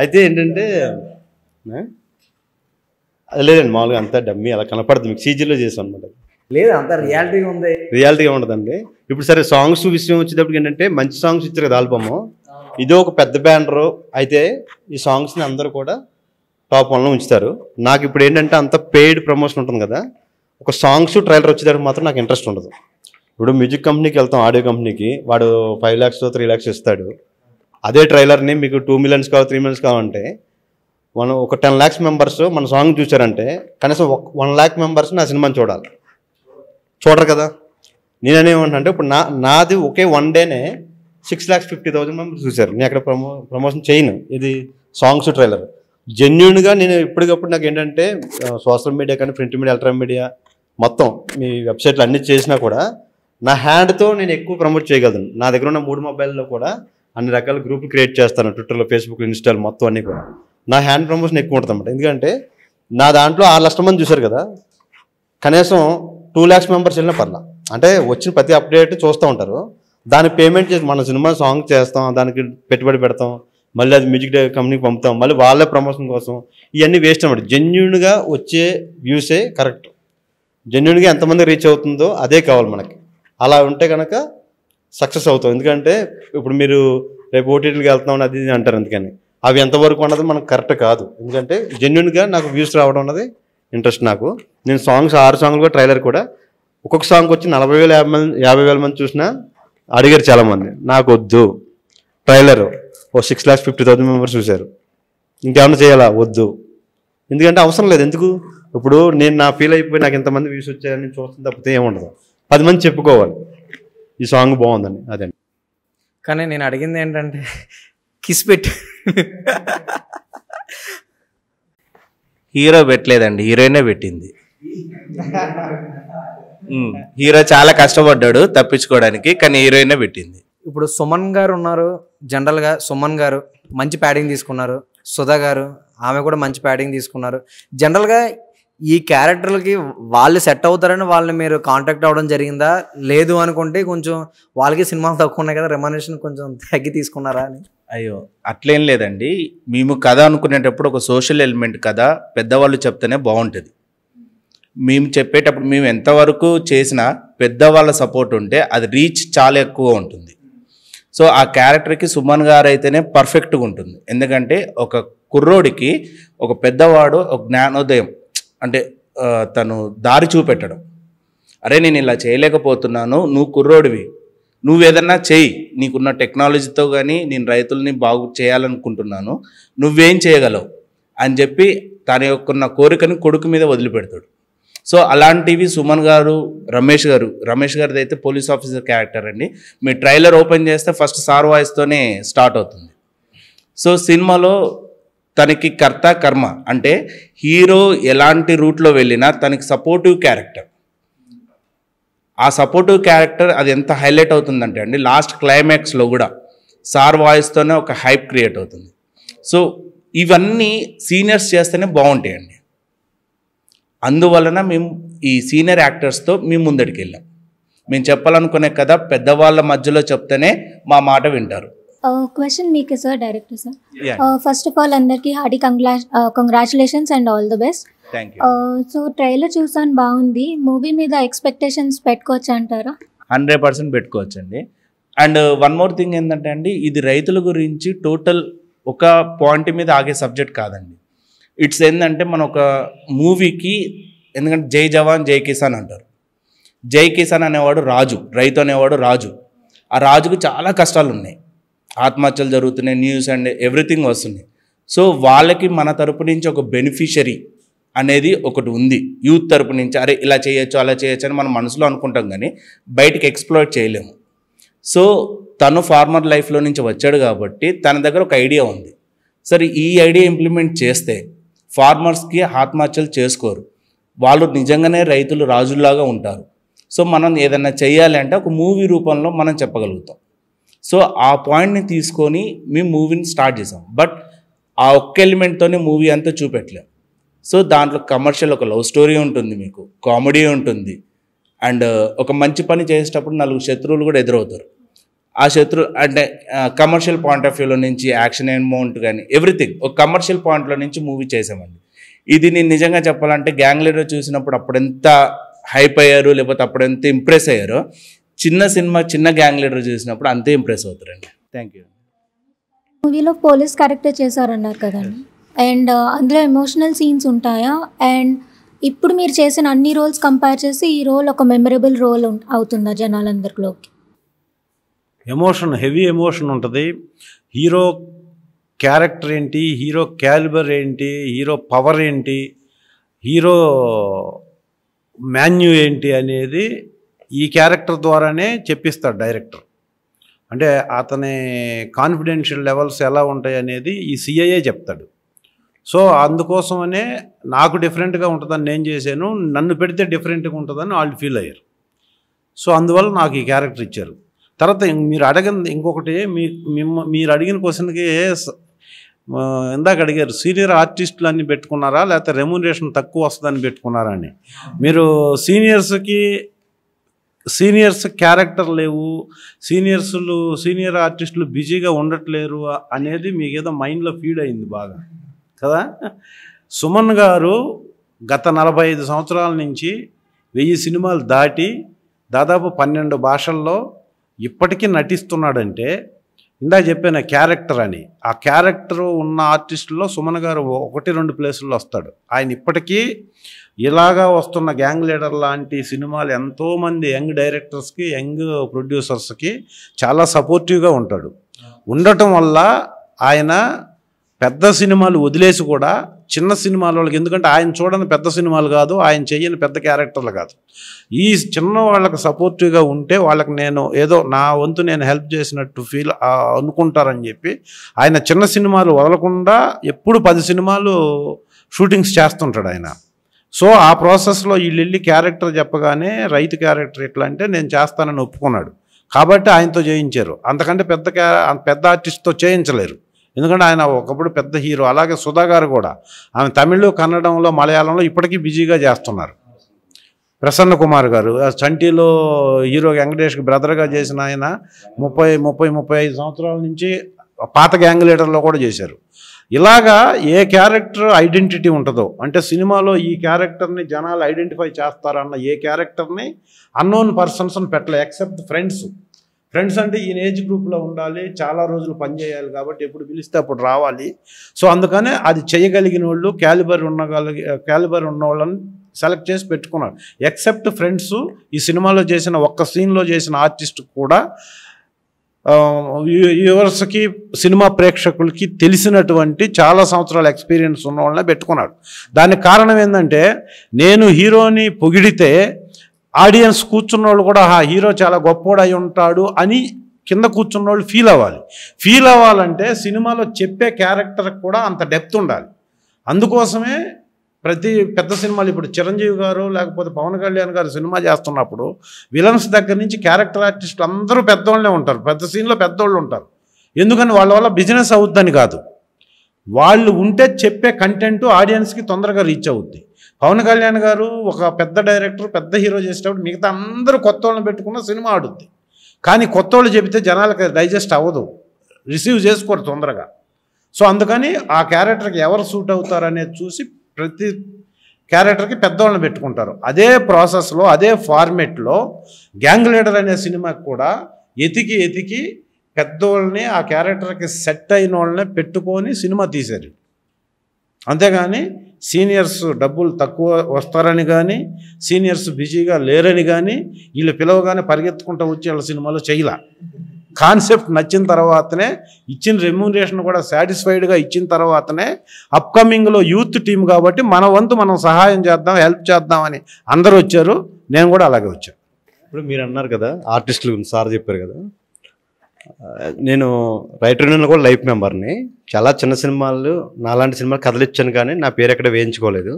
అయితే ఏంటంటే లేదండి మామూలుగా అంతా డమ్మీ అలా కనపడుతుంది మీకు సీజీలో చేసాం అనమాట లేదు అంత రియాలిటీగా ఉంది. రియాలిటీగా ఉండదండి ఇప్పుడు సరే సాంగ్స్ విషయం వచ్చేటప్పటికి ఏంటంటే మంచి సాంగ్స్ ఇచ్చారు కదా ఆల్బమ్. ఇదో ఒక పెద్ద బ్యానర్. అయితే ఈ సాంగ్స్ని అందరూ కూడా టాప్ వన్లో ఉంచుతారు. నాకు ఇప్పుడు ఏంటంటే అంత పెయిడ్ ప్రమోషన్ ఉంటుంది కదా. ఒక సాంగ్స్ ట్రైలర్ వచ్చేటప్పుడు మాత్రం నాకు ఇంట్రెస్ట్ ఉండదు. ఇప్పుడు మ్యూజిక్ కంపెనీకి వెళ్తాం ఆడియో కంపెనీకి. వాడు ఫైవ్ ల్యాక్స్ త్రీ ల్యాక్స్ ఇస్తాడు. అదే ట్రైలర్ని మీకు టూ మిలియన్స్ కావాలి త్రీ మిలియన్స్ కావాలంటే మనం ఒక టెన్ ల్యాక్స్ మెంబర్స్ మన సాంగ్ చూసారంటే కనీసం వన్ ల్యాక్ మెంబర్స్ నా సినిమాని చూడాలి. చూడరు కదా? నేనేమంటే ఇప్పుడు నా నాది ఒకే వన్ డేనే six lakhs fifty thousand members చూశారు. నేను అక్కడ ప్రమో ప్రమోషన్ చేయను. ఇది సాంగ్స్ ట్రైలర్. జెన్యున్గా నేను ఇప్పటికప్పుడు నాకు ఏంటంటే సోషల్ మీడియా కానీ ప్రింట్ మీడియా ఎలక్ట్రానిక్ మీడియా మొత్తం మీ వెబ్సైట్లు అన్ని చేసినా కూడా నా హ్యాండ్తో నేను ఎక్కువ ప్రమోట్ చేయగలను. నా దగ్గర ఉన్న మూడు మొబైల్లో కూడా అన్ని రకాల గ్రూపులు క్రియేట్ చేస్తాను. ట్విట్టర్లో ఫేస్బుక్ ఇన్స్టాల్ మొత్తం అన్నీ కూడా. నా హ్యాండ్ ప్రమోషన్ ఎక్కువ ఉంటుంది అనమాట ఎందుకంటే నా దాంట్లో ఆరు లక్షల మంది చూశారు కదా. కనీసం టూ ల్యాక్స్ మెంబర్స్ వెళ్ళిన పర్లా. అంటే వచ్చిన ప్రతి అప్డేట్ చూస్తూ ఉంటారు. దాన్ని పేమెంట్ చేసి మన సినిమా సాంగ్ చేస్తాం దానికి పెట్టుబడి పెడతాం మళ్ళీ అది మ్యూజిక్ కంపెనీకి పంపుతాం మళ్ళీ వాళ్ళే ప్రమోషన్ కోసం ఇవన్నీ వేస్ట్ అనమాట జెన్యున్గా వచ్చే వ్యూసే కరెక్ట్. జెన్యున్గా ఎంతమంది రీచ్ అవుతుందో అదే కావాలి మనకి. అలా ఉంటే కనుక సక్సెస్ అవుతాం. ఎందుకంటే ఇప్పుడు మీరు రేపు ఓటీటీకి వెళ్తున్నాం అది ఇది అంటారు అందుకని. అవి ఎంతవరకు అన్నది మనకు కరెక్ట్ కాదు. ఎందుకంటే జెన్యున్గా నాకు వ్యూస్ రావడం అన్నది ఇంట్రెస్ట్ నాకు. నేను సాంగ్స్ ఆరు సాంగ్లు కూడా ట్రైలర్ కూడా ఒక్కొక్క సాంగ్ వచ్చి నలభై వేల యాభై మంది యాభై వేల మంది చూసినా అడిగారు చాలామంది. నాకు వద్దు. ట్రైలర్ ఓ six lakhs fifty thousand members చూశారు. ఇంకేమన్నా చేయాలా? వద్దు. ఎందుకంటే అవసరం లేదు. ఎందుకు? ఇప్పుడు నేను నా ఫీల్ అయిపోయి నాకు ఇంతమంది వ్యూస్ వచ్చాయని చూస్తుంది తప్పితే ఏముండదు. పది మంది చెప్పుకోవాలి. ఈ సాంగ్ బాగుందని అదే. కానీ నేను అడిగింది ఏంటంటే కిస్ పెట్టి. హీరో పెట్టలేదండి. హీరోయినే పెట్టింది. హీరో చాలా కష్టపడ్డాడు తప్పించుకోవడానికి కానీ హీరోయినే పెట్టింది. ఇప్పుడు సుమన్ గారు ఉన్నారు. జనరల్గా సుమన్ గారు మంచి ప్యాడింగ్ తీసుకున్నారు. సుధా గారు ఆమె కూడా మంచి ప్యాడింగ్ తీసుకున్నారు. జనరల్గా ఈ క్యారెక్టర్లకి వాళ్ళు సెట్ అవుతారని వాళ్ళని మీరు కాంటాక్ట్ అవ్వడం జరిగిందా? లేదు అనుకుంటే కొంచెం వాళ్ళకి సినిమాలు తక్కువ ఉన్నాయి కదా రెమ్యునరేషన్ కొంచెం తగ్గి తీసుకున్నారా అని? అయ్యో అట్లేం లేదండి. మేము కథ అనుకునేటప్పుడు ఒక సోషల్ ఎలిమెంట్ కథ పెద్దవాళ్ళు చెప్తేనే బాగుంటుంది. మేము చెప్పేటప్పుడు మేము ఎంతవరకు చేసినా పెద్దవాళ్ళ సపోర్ట్ ఉంటే అది రీచ్ చాలా ఎక్కువ ఉంటుంది. సో ఆ క్యారెక్టర్కి సుమన్ గారు అయితేనే పర్ఫెక్ట్గా ఉంటుంది. ఎందుకంటే ఒక కుర్రోడికి ఒక పెద్దవాడు ఒక జ్ఞానోదయం అంటే తను దారి చూపెట్టడం. అరే నేను ఇలా చేయలేకపోతున్నాను నువ్వు కుర్రోడివి. నువ్వేదన్నా చేయి నీకున్న టెక్నాలజీతో కానీ నేను రైతుల్ని బాగు చేయాలనుకుంటున్నాను. నువ్వేం చేయగలవు? అని చెప్పి తన యొక్క కోరికని కొడుకు మీద వదిలిపెడతాడు. సో అలాంటివి సుమన్ గారు రమేష్ గారు రమేష్ గారిది అయితే పోలీస్ ఆఫీసర్ క్యారెక్టర్ అండి. మీ ట్రైలర్ ఓపెన్ చేస్తే ఫస్ట్ సార్ వాయిస్తోనే స్టార్ట్ అవుతుంది. సో సినిమాలో తనకి కర్త కర్మ అంటే హీరో ఎలాంటి రూట్లో వెళ్ళినా తనకి సపోర్టివ్ క్యారెక్టర్ ఆ సపోర్టివ్ క్యారెక్టర్ అది ఎంత హైలైట్ అవుతుందంటే అండి లాస్ట్ క్లైమాక్స్లో కూడా సార్ వాయిస్తోనే ఒక హైప్ క్రియేట్ అవుతుంది. సో ఇవన్నీ సీనియర్స్ చేస్తేనే బాగుంటాయండి. అందువలన మేము ఈ సీనియర్ యాక్టర్స్తో మేము ముందడికి వెళ్ళాం మేము చెప్పాలనుకునే కథ పెద్దవాళ్ళ మధ్యలో చెప్తేనే మా మాట వింటారు. క్వశ్చన్ మీకే sir director sir. First of all అందరికీ hearty కంగ్రా congratulations and all the best so trailer చూసాను బాగుంది. మూవీ మీద ఎక్స్పెక్టేషన్స్ పెట్టుకోవచ్చు అంటారా? హండ్రెడ్ పర్సెంట్ పెట్టుకోవచ్చండి. అండ్ వన్ మోర్ థింగ్ ఏంటంటే అండి ఇది రైతుల గురించి టోటల్ ఒక పాయింట్ మీద ఆగే సబ్జెక్ట్ కాదండి. ఇట్స్ ఏంటంటే మన ఒక మూవీకి ఎందుకంటే జై జవాన్ జై కిసాన్ అంటారు. జై కిసాన్ అనేవాడు రాజు రైతు అనేవాడు రాజు. ఆ రాజుకు చాలా కష్టాలు ఉన్నాయి ఆత్మహత్యలు జరుగుతున్నాయి న్యూస్ అండ్ ఎవ్రీథింగ్ వస్తుంది సో వాళ్ళకి మన తరపు నుంచి ఒక బెనిఫిషరీ అనేది ఒకటి ఉంది. యూత్ తరపు నుంచి అరే ఇలా చేయొచ్చు అలా చేయొచ్చు అని మనం మనసులో అనుకుంటాం కానీ బయటికి ఎక్స్ప్లోర్ చేయలేము. సో తను ఫార్మర్ లైఫ్లో నుంచి వచ్చాడు కాబట్టి తన దగ్గర ఒక ఐడియా ఉంది. సరే ఈ ఐడియా ఇంప్లిమెంట్ చేస్తే ఫార్మర్స్కి ఆత్మహత్యలు చేసుకోరు. వాళ్ళు నిజంగానే రైతులు రాజుల్లాగా ఉంటారు. సో మనం ఏదైనా చేయాలి అంటే ఒక మూవీ రూపంలో మనం చెప్పగలుగుతాం. సో ఆ పాయింట్ని తీసుకొని మేము మూవీని స్టార్ట్ చేసాం. బట్ ఆ ఒక్క ఎలిమెంట్తోనే మూవీ అంతా చూపెట్టలేం. సో దాంట్లో కమర్షియల్ ఒక లవ్ స్టోరీ ఉంటుంది మీకు కామెడీ ఉంటుంది. అండ్ uh, ఒక మంచి పని చేసేటప్పుడు నలుగురు శత్రువులు కూడా ఎదురవుతారు. ఆ శత్రు అంటే కమర్షియల్ పాయింట్ ఆఫ్ వ్యూలో నుంచి యాక్షన్ అమౌంట్ కానీ ఎవ్రీథింగ్ ఒక కమర్షియల్ పాయింట్లో నుంచి మూవీ చేసామండి ఇది నేను నిజంగా చెప్పాలంటే గ్యాంగ్ లీడర్ చూసినప్పుడు అప్పుడు ఎంత హైప్ అయ్యారు లేకపోతే అప్పుడు ఎంత ఇంప్రెస్ అయ్యారో చిన్న సినిమా చిన్న గ్యాంగ్ లీడర్ చూసినప్పుడు అంతే ఇంప్రెస్ అవుతారండి. థ్యాంక్ యూ మూవీలో పోలీస్ క్యారెక్టర్ చేశారన్నారు కదండి. అండ్ అందులో ఎమోషనల్ సీన్స్ ఉంటాయా? అండ్ ఇప్పుడు మీరు చేసిన అన్ని రోల్స్ కంపేర్ చేసి ఈ రోల్ ఒక మెమరబుల్ రోల్ అవుతుందా జనాలందరిలోకి? ఎమోషన్ హెవీ ఎమోషన్ ఉంటుంది. హీరో క్యారెక్టర్ ఏంటి? హీరో క్యాలిబర్ ఏంటి? హీరో పవర్ ఏంటి? హీరో మాన్యూ ఏంటి అనేది ఈ క్యారెక్టర్ ద్వారానే చెప్పిస్తాడు డైరెక్టర్. అంటే అతని కాన్ఫిడెన్షియల్ లెవెల్స్ ఎలా ఉంటాయి అనేది ఈ సిఐఏ చెప్తాడు. సో అందుకోసమనే నాకు డిఫరెంట్గా ఉంటుందని నేను చేశాను నన్ను పెడితే డిఫరెంట్గా ఉంటుందని వాళ్ళు ఫీల్ అయ్యారు. సో అందువల్ల నాకు ఈ క్యారెక్టర్ ఇచ్చారు. తర్వాత మీరు అడగిన ఇంకొకటి మీ మీరు అడిగిన క్వశ్చన్కి ఇందాక అడిగారు సీనియర్ ఆర్టిస్టులు అన్ని పెట్టుకున్నారా లేకపోతే రెమ్యునరేషన్ తక్కువ వస్తుందని పెట్టుకున్నారా అని. మీరు సీనియర్స్కి సీనియర్స్ క్యారెక్టర్ లేవు సీనియర్స్లు సీనియర్ ఆర్టిస్టులు బిజీగా ఉండట్లేరు అనేది మీకు ఏదో మైండ్లో ఫీడ్ అయింది బాగా కదా? సుమన్ గారు గత నలభై ఐదు సంవత్సరాల నుంచి వెయ్యి సినిమాలు దాటి దాదాపు పన్నెండు భాషల్లో ఇప్పటికీ నటిస్తున్నాడంటే ఇందా చెప్పిన క్యారెక్టర్ అని ఆ క్యారెక్టర్ ఉన్న ఆర్టిస్టుల్లో సుమన్ గారు ఒకటి రెండు ప్లేసుల్లో వస్తాడు. ఆయన ఇప్పటికీ ఇలాగా వస్తున్న గ్యాంగ్ లీడర్ లాంటి సినిమాలు ఎంతోమంది యంగ్ డైరెక్టర్స్కి యంగ్ ప్రొడ్యూసర్స్కి చాలా సపోర్టివ్గా ఉంటాడు. ఉండటం వల్ల ఆయన పెద్ద సినిమాలు వదిలేసి కూడా చిన్న సినిమాల వాళ్ళకి ఎందుకంటే ఆయన చూడని పెద్ద సినిమాలు కాదు ఆయన చేయని పెద్ద క్యారెక్టర్లు కాదు. ఈ చిన్న వాళ్ళకి సపోర్టివ్గా ఉంటే వాళ్ళకి నేను ఏదో నా వంతు నేను హెల్ప్ చేసినట్టు ఫీల్ అనుకుంటారని చెప్పి ఆయన చిన్న సినిమాలు వదలకుండా ఎప్పుడు పది సినిమాలు షూటింగ్స్ చేస్తుంటాడు ఆయన. సో ఆ ప్రాసెస్లో వీళ్ళెళ్ళి క్యారెక్టర్ చెప్పగానే రైతు క్యారెక్టర్ ఎట్లా అంటే నేను చేస్తానని ఒప్పుకున్నాడు. కాబట్టి ఆయనతో చేయించారు. అంతకంటే పెద్ద క్యా పెద్ద ఆర్టిస్ట్తో చేయించలేరు. ఎందుకంటే ఆయన ఒకప్పుడు పెద్ద హీరో. అలాగే సుధా గారు కూడా. ఆమె తమిళ్ కన్నడంలో మలయాళంలో ఇప్పటికీ బిజీగా చేస్తున్నారు. ప్రసన్న కుమార్ గారు ఆ చంటిలో హీరో వెంకటేష్కి బ్రదర్గా చేసిన ఆయన ముప్పై ముప్పై ముప్పై ఐదు సంవత్సరాల నుంచి పాత గ్యాంగ్ లీడర్లో కూడా చేశారు. ఇలాగా ఏ క్యారెక్టర్ ఐడెంటిటీ ఉంటుందో అంటే సినిమాలో ఈ క్యారెక్టర్ని జనాలు ఐడెంటిఫై చేస్తారన్న ఏ క్యారెక్టర్ని అన్నోన్ పర్సన్స్ని పెట్టలే ఎక్సెప్ట్ ఫ్రెండ్స్ ఫ్రెండ్స్ అంటే ఈయన ఏజ్ గ్రూప్లో ఉండాలి చాలా రోజులు పనిచేయాలి కాబట్టి ఎప్పుడు పిలిస్తే అప్పుడు రావాలి. సో అందుకనే అది చేయగలిగిన వాళ్ళు క్యాలిబర్ ఉన్నగలిగి క్యాలిబర్ ఉన్న వాళ్ళని సెలెక్ట్ చేసి పెట్టుకున్నారు. ఎక్సెప్ట్ ఫ్రెండ్స్ ఈ సినిమాలో చేసిన ఒక్క సీన్లో చేసిన ఆర్టిస్ట్ కూడా వ్యూవర్స్కి సినిమా ప్రేక్షకులకి తెలిసినటువంటి చాలా సంవత్సరాల ఎక్స్పీరియన్స్ ఉన్న వాళ్ళని పెట్టుకున్నాడు. దానికి కారణం ఏంటంటే నేను హీరోని పొగిడితే ఆడియన్స్ కూర్చున్న వాళ్ళు కూడా ఆ హీరో చాలా గొప్పోడు అయి ఉంటాడు అని కింద కూర్చున్న వాళ్ళు ఫీల్ అవ్వాలి. ఫీల్ అవ్వాలంటే సినిమాలో చెప్పే క్యారెక్టర్ కూడా అంత డెప్త్ ఉండాలి. అందుకోసమే ప్రతి పెద్ద సినిమాలు ఇప్పుడు చిరంజీవి గారు లేకపోతే పవన్ కళ్యాణ్ గారు సినిమా చేస్తున్నప్పుడు విలన్స్ దగ్గర నుంచి క్యారెక్టర్ ఆర్టిస్టులు అందరూ పెద్దవాళ్ళే ఉంటారు. పెద్ద సీన్లో పెద్దవాళ్ళు ఉంటారు. ఎందుకని? వాళ్ళ వల్ల బిజినెస్ అవుద్దని కాదు. వాళ్ళు ఉంటే చెప్పే కంటెంట్ ఆడియన్స్కి తొందరగా రీచ్ అవుద్ది. పవన్ కళ్యాణ్ గారు ఒక పెద్ద డైరెక్టర్ పెద్ద హీరో చేసేటప్పుడు మిగతా అందరూ కొత్త వాళ్ళని పెట్టుకున్న సినిమా ఆడుద్ది. కానీ కొత్త వాళ్ళు చెబితే జనాలకి డైజెస్ట్ అవ్వదు. రిసీవ్ చేసుకోరు తొందరగా. సో అందుకని ఆ క్యారెక్టర్కి ఎవరు సూట్ అవుతారు అనేది చూసి ప్రతి క్యారెక్టర్కి పెద్దవాళ్ళని పెట్టుకుంటారు. అదే ప్రాసెస్లో అదే ఫార్మెట్లో గ్యాంగ్ లీడర్ అనే సినిమాకి కూడా ఎతికి ఎతికి పెద్దోళ్ళని ఆ క్యారెక్టర్కి సెట్ అయిన వాళ్ళని పెట్టుకొని సినిమా తీశారు అంతేగాని సీనియర్స్ డబ్బులు తక్కువ వస్తారని కానీ సీనియర్స్ బిజీగా లేరని కానీ వీళ్ళు పిలవగానే పరిగెత్తుకుంటూ వచ్చి వాళ్ళ సినిమాలో చేయలే. కాన్సెప్ట్ నచ్చిన తర్వాతనే ఇచ్చిన రెమ్యూనరేషన్ కూడా సాటిస్ఫైడ్గా ఇచ్చిన తర్వాతనే అప్కమింగ్లో యూత్ టీం కాబట్టి మన వంతు మనం సహాయం చేద్దాం హెల్ప్ చేద్దామని అందరూ వచ్చారు. నేను కూడా అలాగే వచ్చాను ఇప్పుడు మీరు అన్నారు కదా ఆర్టిస్టుల గురించి సార్ చెప్పారు కదా. నేను రైటర్ యూనియన్లో కూడా లైఫ్ మెంబర్ని చాలా చిన్న సినిమాలు నాలాంటి సినిమాలు కథలిచ్చాను కానీ నా పేరు ఎక్కడ వేయించుకోలేదు.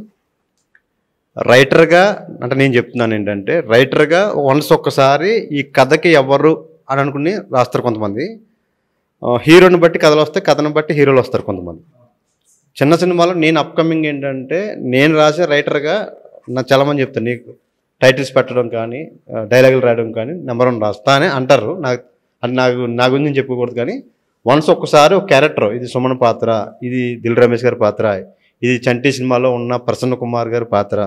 రైటర్గా అంటే నేను చెప్తున్నాను ఏంటంటే రైటర్గా వన్స్ ఒక్కసారి ఈ కథకి ఎవరు అని అనుకుని రాస్తారు కొంతమంది. హీరోని బట్టి కథలు వస్తే కథను బట్టి హీరోలు వస్తారు కొంతమంది. చిన్న సినిమాలో నేను అప్కమింగ్ ఏంటంటే నేను రాసే రైటర్గా నా చాలామంది చెప్తాను. నీకు టైటిల్స్ పెట్టడం కానీ డైలాగులు రాయడం కానీ నెంబర్ వన్ రాస్తా అని అంటారు. నాకు అది నాకు నా గురించి నేను చెప్పుకోకూడదు కానీ వన్స్ ఒక్కసారి ఒక క్యారెక్టర్ ఇది సుమన్ పాత్ర ఇది దిల్ రమేష్ గారి పాత్ర ఇది చంటి సినిమాలో ఉన్న ప్రసన్న కుమార్ గారి పాత్ర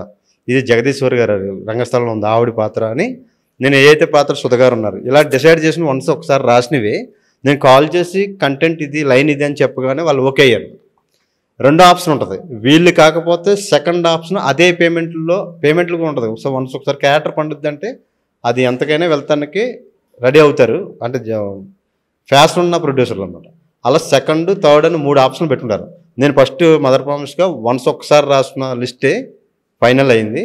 ఇది జగదీశ్వర్ గారు రంగస్థలంలో ఉంది ఆవిడ పాత్ర అని నేను ఏదైతే పాత్ర సుధగారు ఉన్నారు ఇలా డిసైడ్ చేసిన వన్స్ ఒకసారి రాసినవి నేను కాల్ చేసి కంటెంట్ ఇది లైన్ ఇది అని చెప్పగానే వాళ్ళు ఓకే అయ్యారు. రెండో ఆప్షన్ ఉంటుంది. వీళ్ళు కాకపోతే సెకండ్ ఆప్షన్ అదే పేమెంట్లో పేమెంట్లు కూడా ఉంటుంది. సో వన్స్ ఒకసారి క్యారెక్టర్ పండుద్ది అంటే అది ఎంతకైనా వెళ్తానికి రెడీ అవుతారు. అంటే ఫ్యాషన్ ఉన్న ప్రొడ్యూసర్లు అనమాట అలా సెకండ్ థర్డ్ అని మూడు ఆప్షన్లు పెట్టుకుంటారు. నేను ఫస్ట్ మదర్ ప్రామిస్గా వన్స్ ఒకసారి రాసిన లిస్టే ఫైనల్ అయింది.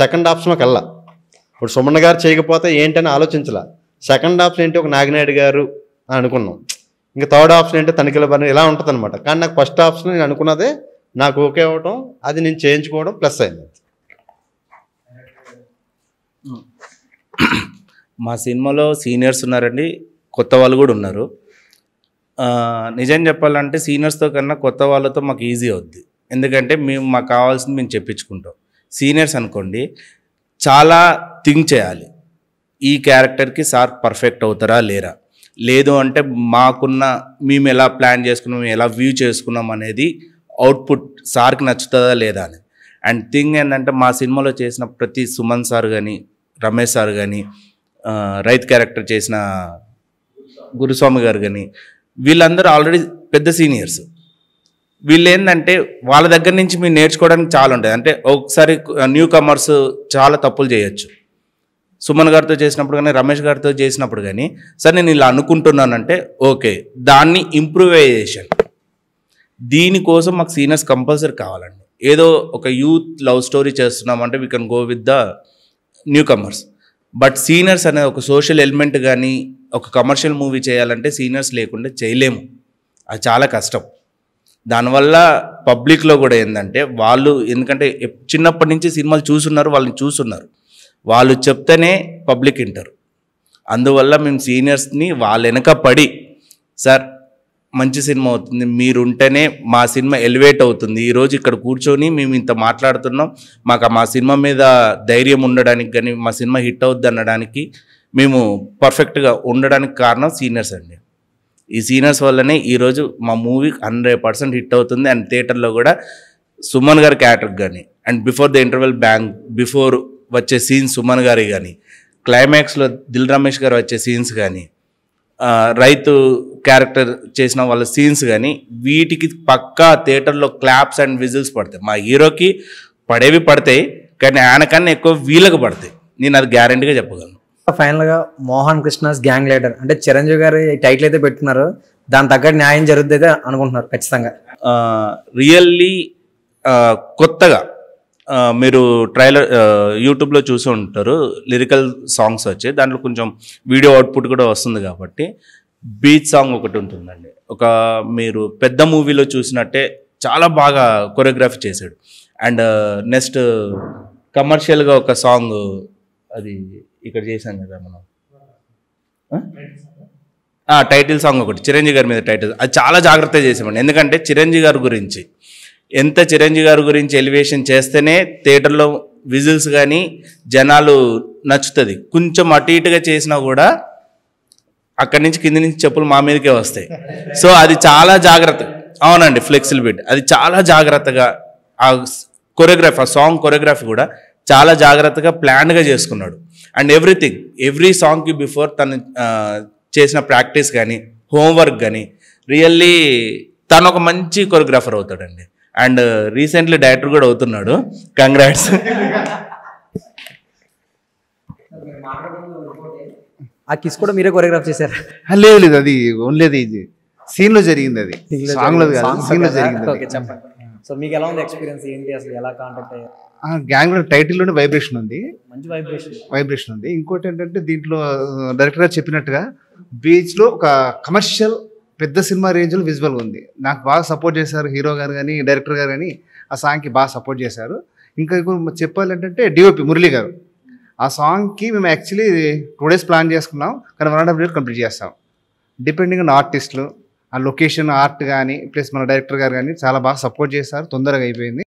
సెకండ్ ఆప్షన్లోకి వెళ్ళా. ఇప్పుడు సుమన్ గారు చేయకపోతే ఏంటని ఆలోచించాల. సెకండ్ ఆప్షన్ ఏంటి? ఒక నాగినాయుడు గారు అని అనుకున్నాం. ఇంకా థర్డ్ ఆప్షన్ ఏంటి? తనిఖీల పని ఇలా ఉంటుంది అనమాట కానీ నాకు ఫస్ట్ ఆప్షన్ నేను అనుకున్నదే నాకు ఓకే అవ్వటం అది నేను చేయించుకోవడం ప్లస్ అయింది. మా సినిమాలో సీనియర్స్ ఉన్నారండి. కొత్త వాళ్ళు కూడా ఉన్నారు. నిజం చెప్పాలంటే సీనియర్స్తో కన్నా కొత్త వాళ్ళతో మాకు ఈజీ అవుద్ది. ఎందుకంటే మేము మాకు కావాల్సింది మేము చెప్పించుకుంటాం. సీనియర్స్ అనుకోండి చాలా థింక్ చేయాలి. ఈ క్యారెక్టర్కి సార్ పర్ఫెక్ట్ అవుతారా లేరా? లేదు అంటే మాకున్న మేము ఎలా ప్లాన్ చేసుకున్నాం మేము ఎలా వ్యూ చేసుకున్నాం అనేది అవుట్పుట్ సార్కి నచ్చుతుందా లేదా అని. అండ్ థింగ్ ఏంటంటే మా సినిమాలో చేసిన ప్రతి సుమన్ సార్ కానీ రమేష్ సార్ కానీ రైతు క్యారెక్టర్ చేసిన గురుస్వామి గారు కానీ వీళ్ళందరూ ఆల్రెడీ పెద్ద సీనియర్స్. వీళ్ళు ఏంటంటే వాళ్ళ దగ్గర నుంచి మీరు నేర్చుకోవడానికి చాలా ఉంటుంది అంటే ఒకసారి న్యూ కమర్స్ చాలా తప్పులు చేయొచ్చు. సుమన్ గారితో చేసినప్పుడు కానీ రమేష్ గారితో చేసినప్పుడు కానీ సార్ నేను ఇలా అనుకుంటున్నానంటే ఓకే దాన్ని ఇంప్రూవైజేషన్ దీనికోసం మాకు సీనియర్స్ కంపల్సరీ కావాలండి. ఏదో ఒక యూత్ లవ్ స్టోరీ చేస్తున్నామంటే we can go with the newcomers. But seniors అనేది ఒక సోషల్ ఎలిమెంట్ కానీ ఒక కమర్షియల్ మూవీ చేయాలంటే సీనియర్స్ లేకుండా చేయలేము. అది చాలా కష్టం. దానివల్ల పబ్లిక్లో కూడా ఏంటంటే వాళ్ళు ఎందుకంటే చిన్నప్పటి నుంచి సినిమాలు చూసున్నారు వాళ్ళని చూసున్నారు వాళ్ళు చెప్తేనే పబ్లిక్ వింటారు. అందువల్ల మేము సీనియర్స్ని వాళ్ళ వెనక పడి సార్ మంచి సినిమా అవుతుంది మీరు ఉంటేనే మా సినిమా ఎలివేట్ అవుతుంది. ఈరోజు ఇక్కడ కూర్చొని మేము ఇంత మాట్లాడుతున్నాం మాకు ఆ మా సినిమా మీద ధైర్యం ఉండడానికి కానీ మా సినిమా హిట్ అవుద్ది అనడానికి మేము పర్ఫెక్ట్గా ఉండడానికి కారణం సీనియర్స్ అండి. ఈ సీనియర్స్ వల్లనే ఈరోజు మా మూవీ హండ్రెడ్ పర్సెంట్ హిట్ అవుతుంది. అండ్ థియేటర్లో కూడా సుమన్ గారి క్యారెక్టర్ కానీ and before the interval bang before వచ్చే సీన్స్ సుమన్ గారి కానీ క్లైమాక్స్లో దిల్ రమేష్ గారు వచ్చే సీన్స్ కానీ రైతు క్యారెక్టర్ చేసిన వాళ్ళ సీన్స్ కానీ వీటికి పక్కా థియేటర్లో క్లాప్స్ అండ్ విజిల్స్ పడతాయి. మా హీరోకి పడేవి పడతాయి కానీ ఆయనకన్నా ఎక్కువ వీళ్ళకి పడతాయి. నేను అది గ్యారంటీగా చెప్పగలను. ఫైనల్గా మోహన్ కృష్ణస్ గ్యాంగ్ లీడర్ అంటే చిరంజీవి గారు టైటిల్ అయితే పెట్టుకున్నారు. దాని తగ్గట్టు న్యాయం జరుగుతుంది అయితే అనుకుంటున్నారు ఖచ్చితంగా. రియల్లీ కొత్తగా మీరు ట్రైలర్ యూట్యూబ్లో చూసి ఉంటారు. లిరికల్ సాంగ్స్ వచ్చి దాంట్లో కొంచెం వీడియో అవుట్పుట్ కూడా వస్తుంది కాబట్టి బీచ్ సాంగ్ ఒకటి ఉంటుందండి. ఒక మీరు పెద్ద మూవీలో చూసినట్టే చాలా బాగా కొరియోగ్రఫీ చేశాడు. అండ్ నెక్స్ట్ కమర్షియల్గా ఒక సాంగ్ అది ఇక్కడ చేశాం కదా మనం. టైటిల్ సాంగ్ ఒకటి చిరంజీవి గారి మీద టైటిల్ అది చాలా జాగ్రత్తగా చేసామండి ఎందుకంటే చిరంజీవి గారి గురించి ఎంత చిరంజీవి గారి గురించి ఎలివేషన్ చేస్తేనే థియేటర్లో విజిల్స్ కానీ జనాలు నచ్చుతుంది. కొంచెం అటు ఇటుగా చేసినా కూడా అక్కడి నుంచి కింది నుంచి చెప్పులు మా మీదకే వస్తాయి. సో అది చాలా జాగ్రత్త. అవునండి ఫ్లెక్సిబుల్ బిట్ అది చాలా జాగ్రత్తగా ఆ కొరియోగ్రఫీ ఆ సాంగ్ కొరియోగ్రఫీ కూడా చాలా జాగ్రత్తగా ప్లాన్గా చేసుకున్నాడు. అండ్ ఎవ్రీథింగ్ ఎవ్రీ సాంగ్కి బిఫోర్ తను చేసిన ప్రాక్టీస్ కానీ హోంవర్క్ కానీ రియల్లీ తను ఒక మంచి కొరియోగ్రాఫర్ అవుతాడండి. అండ్ రీసెంట్లీ డైరెక్టర్ కూడా అవుతున్నాడు. కంగ్రాట్స్ ఆ కిస్ కూడా మీరే కొరియోగ్రాఫ్ చేశారు? లేదు లేదు అది ఓన్లీ అది ఇది. సీన్లో జరిగింది అది. సాంగ్లో కాదు సీన్లో జరిగింది ఓకే చెప్పండి. సో మీకు ఎలా ఉంది ఎక్స్పీరియన్స్ ఏంటి అసలు ఎలా కాంటాక్ట్ అయ్యారు? గ్యాంగ్లో టైటిల్లోనే వైబ్రేషన్ ఉంది. మంచి వైబ్రేషన్ వైబ్రేషన్ ఉంది. ఇంకోటి ఏంటంటే దీంట్లో డైరెక్టర్ గారు చెప్పినట్టుగా బీచ్లో ఒక కమర్షియల్ పెద్ద సినిమా రేంజ్లో విజువల్ ఉంది. నాకు బాగా సపోర్ట్ చేశారు హీరో గారు కానీ డైరెక్టర్ గారు కానీ ఆ సాంగ్కి బాగా సపోర్ట్ చేశారు. ఇంకా చెప్పాలంటే డిఓపి మురళి గారు. ఆ సాంగ్కి మేము యాక్చువల్లీ టూ డేస్ ప్లాన్ చేసుకున్నాం. కానీ one and half days complete చేస్తాం. డిపెండింగ్ ఆన్ ఆర్టిస్టులు ఆ లొకేషన్ ఆర్ట్ కానీ ప్లస్ మన డైరెక్టర్ గారు కానీ చాలా బాగా సపోర్ట్ చేశారు. తొందరగా అయిపోయింది.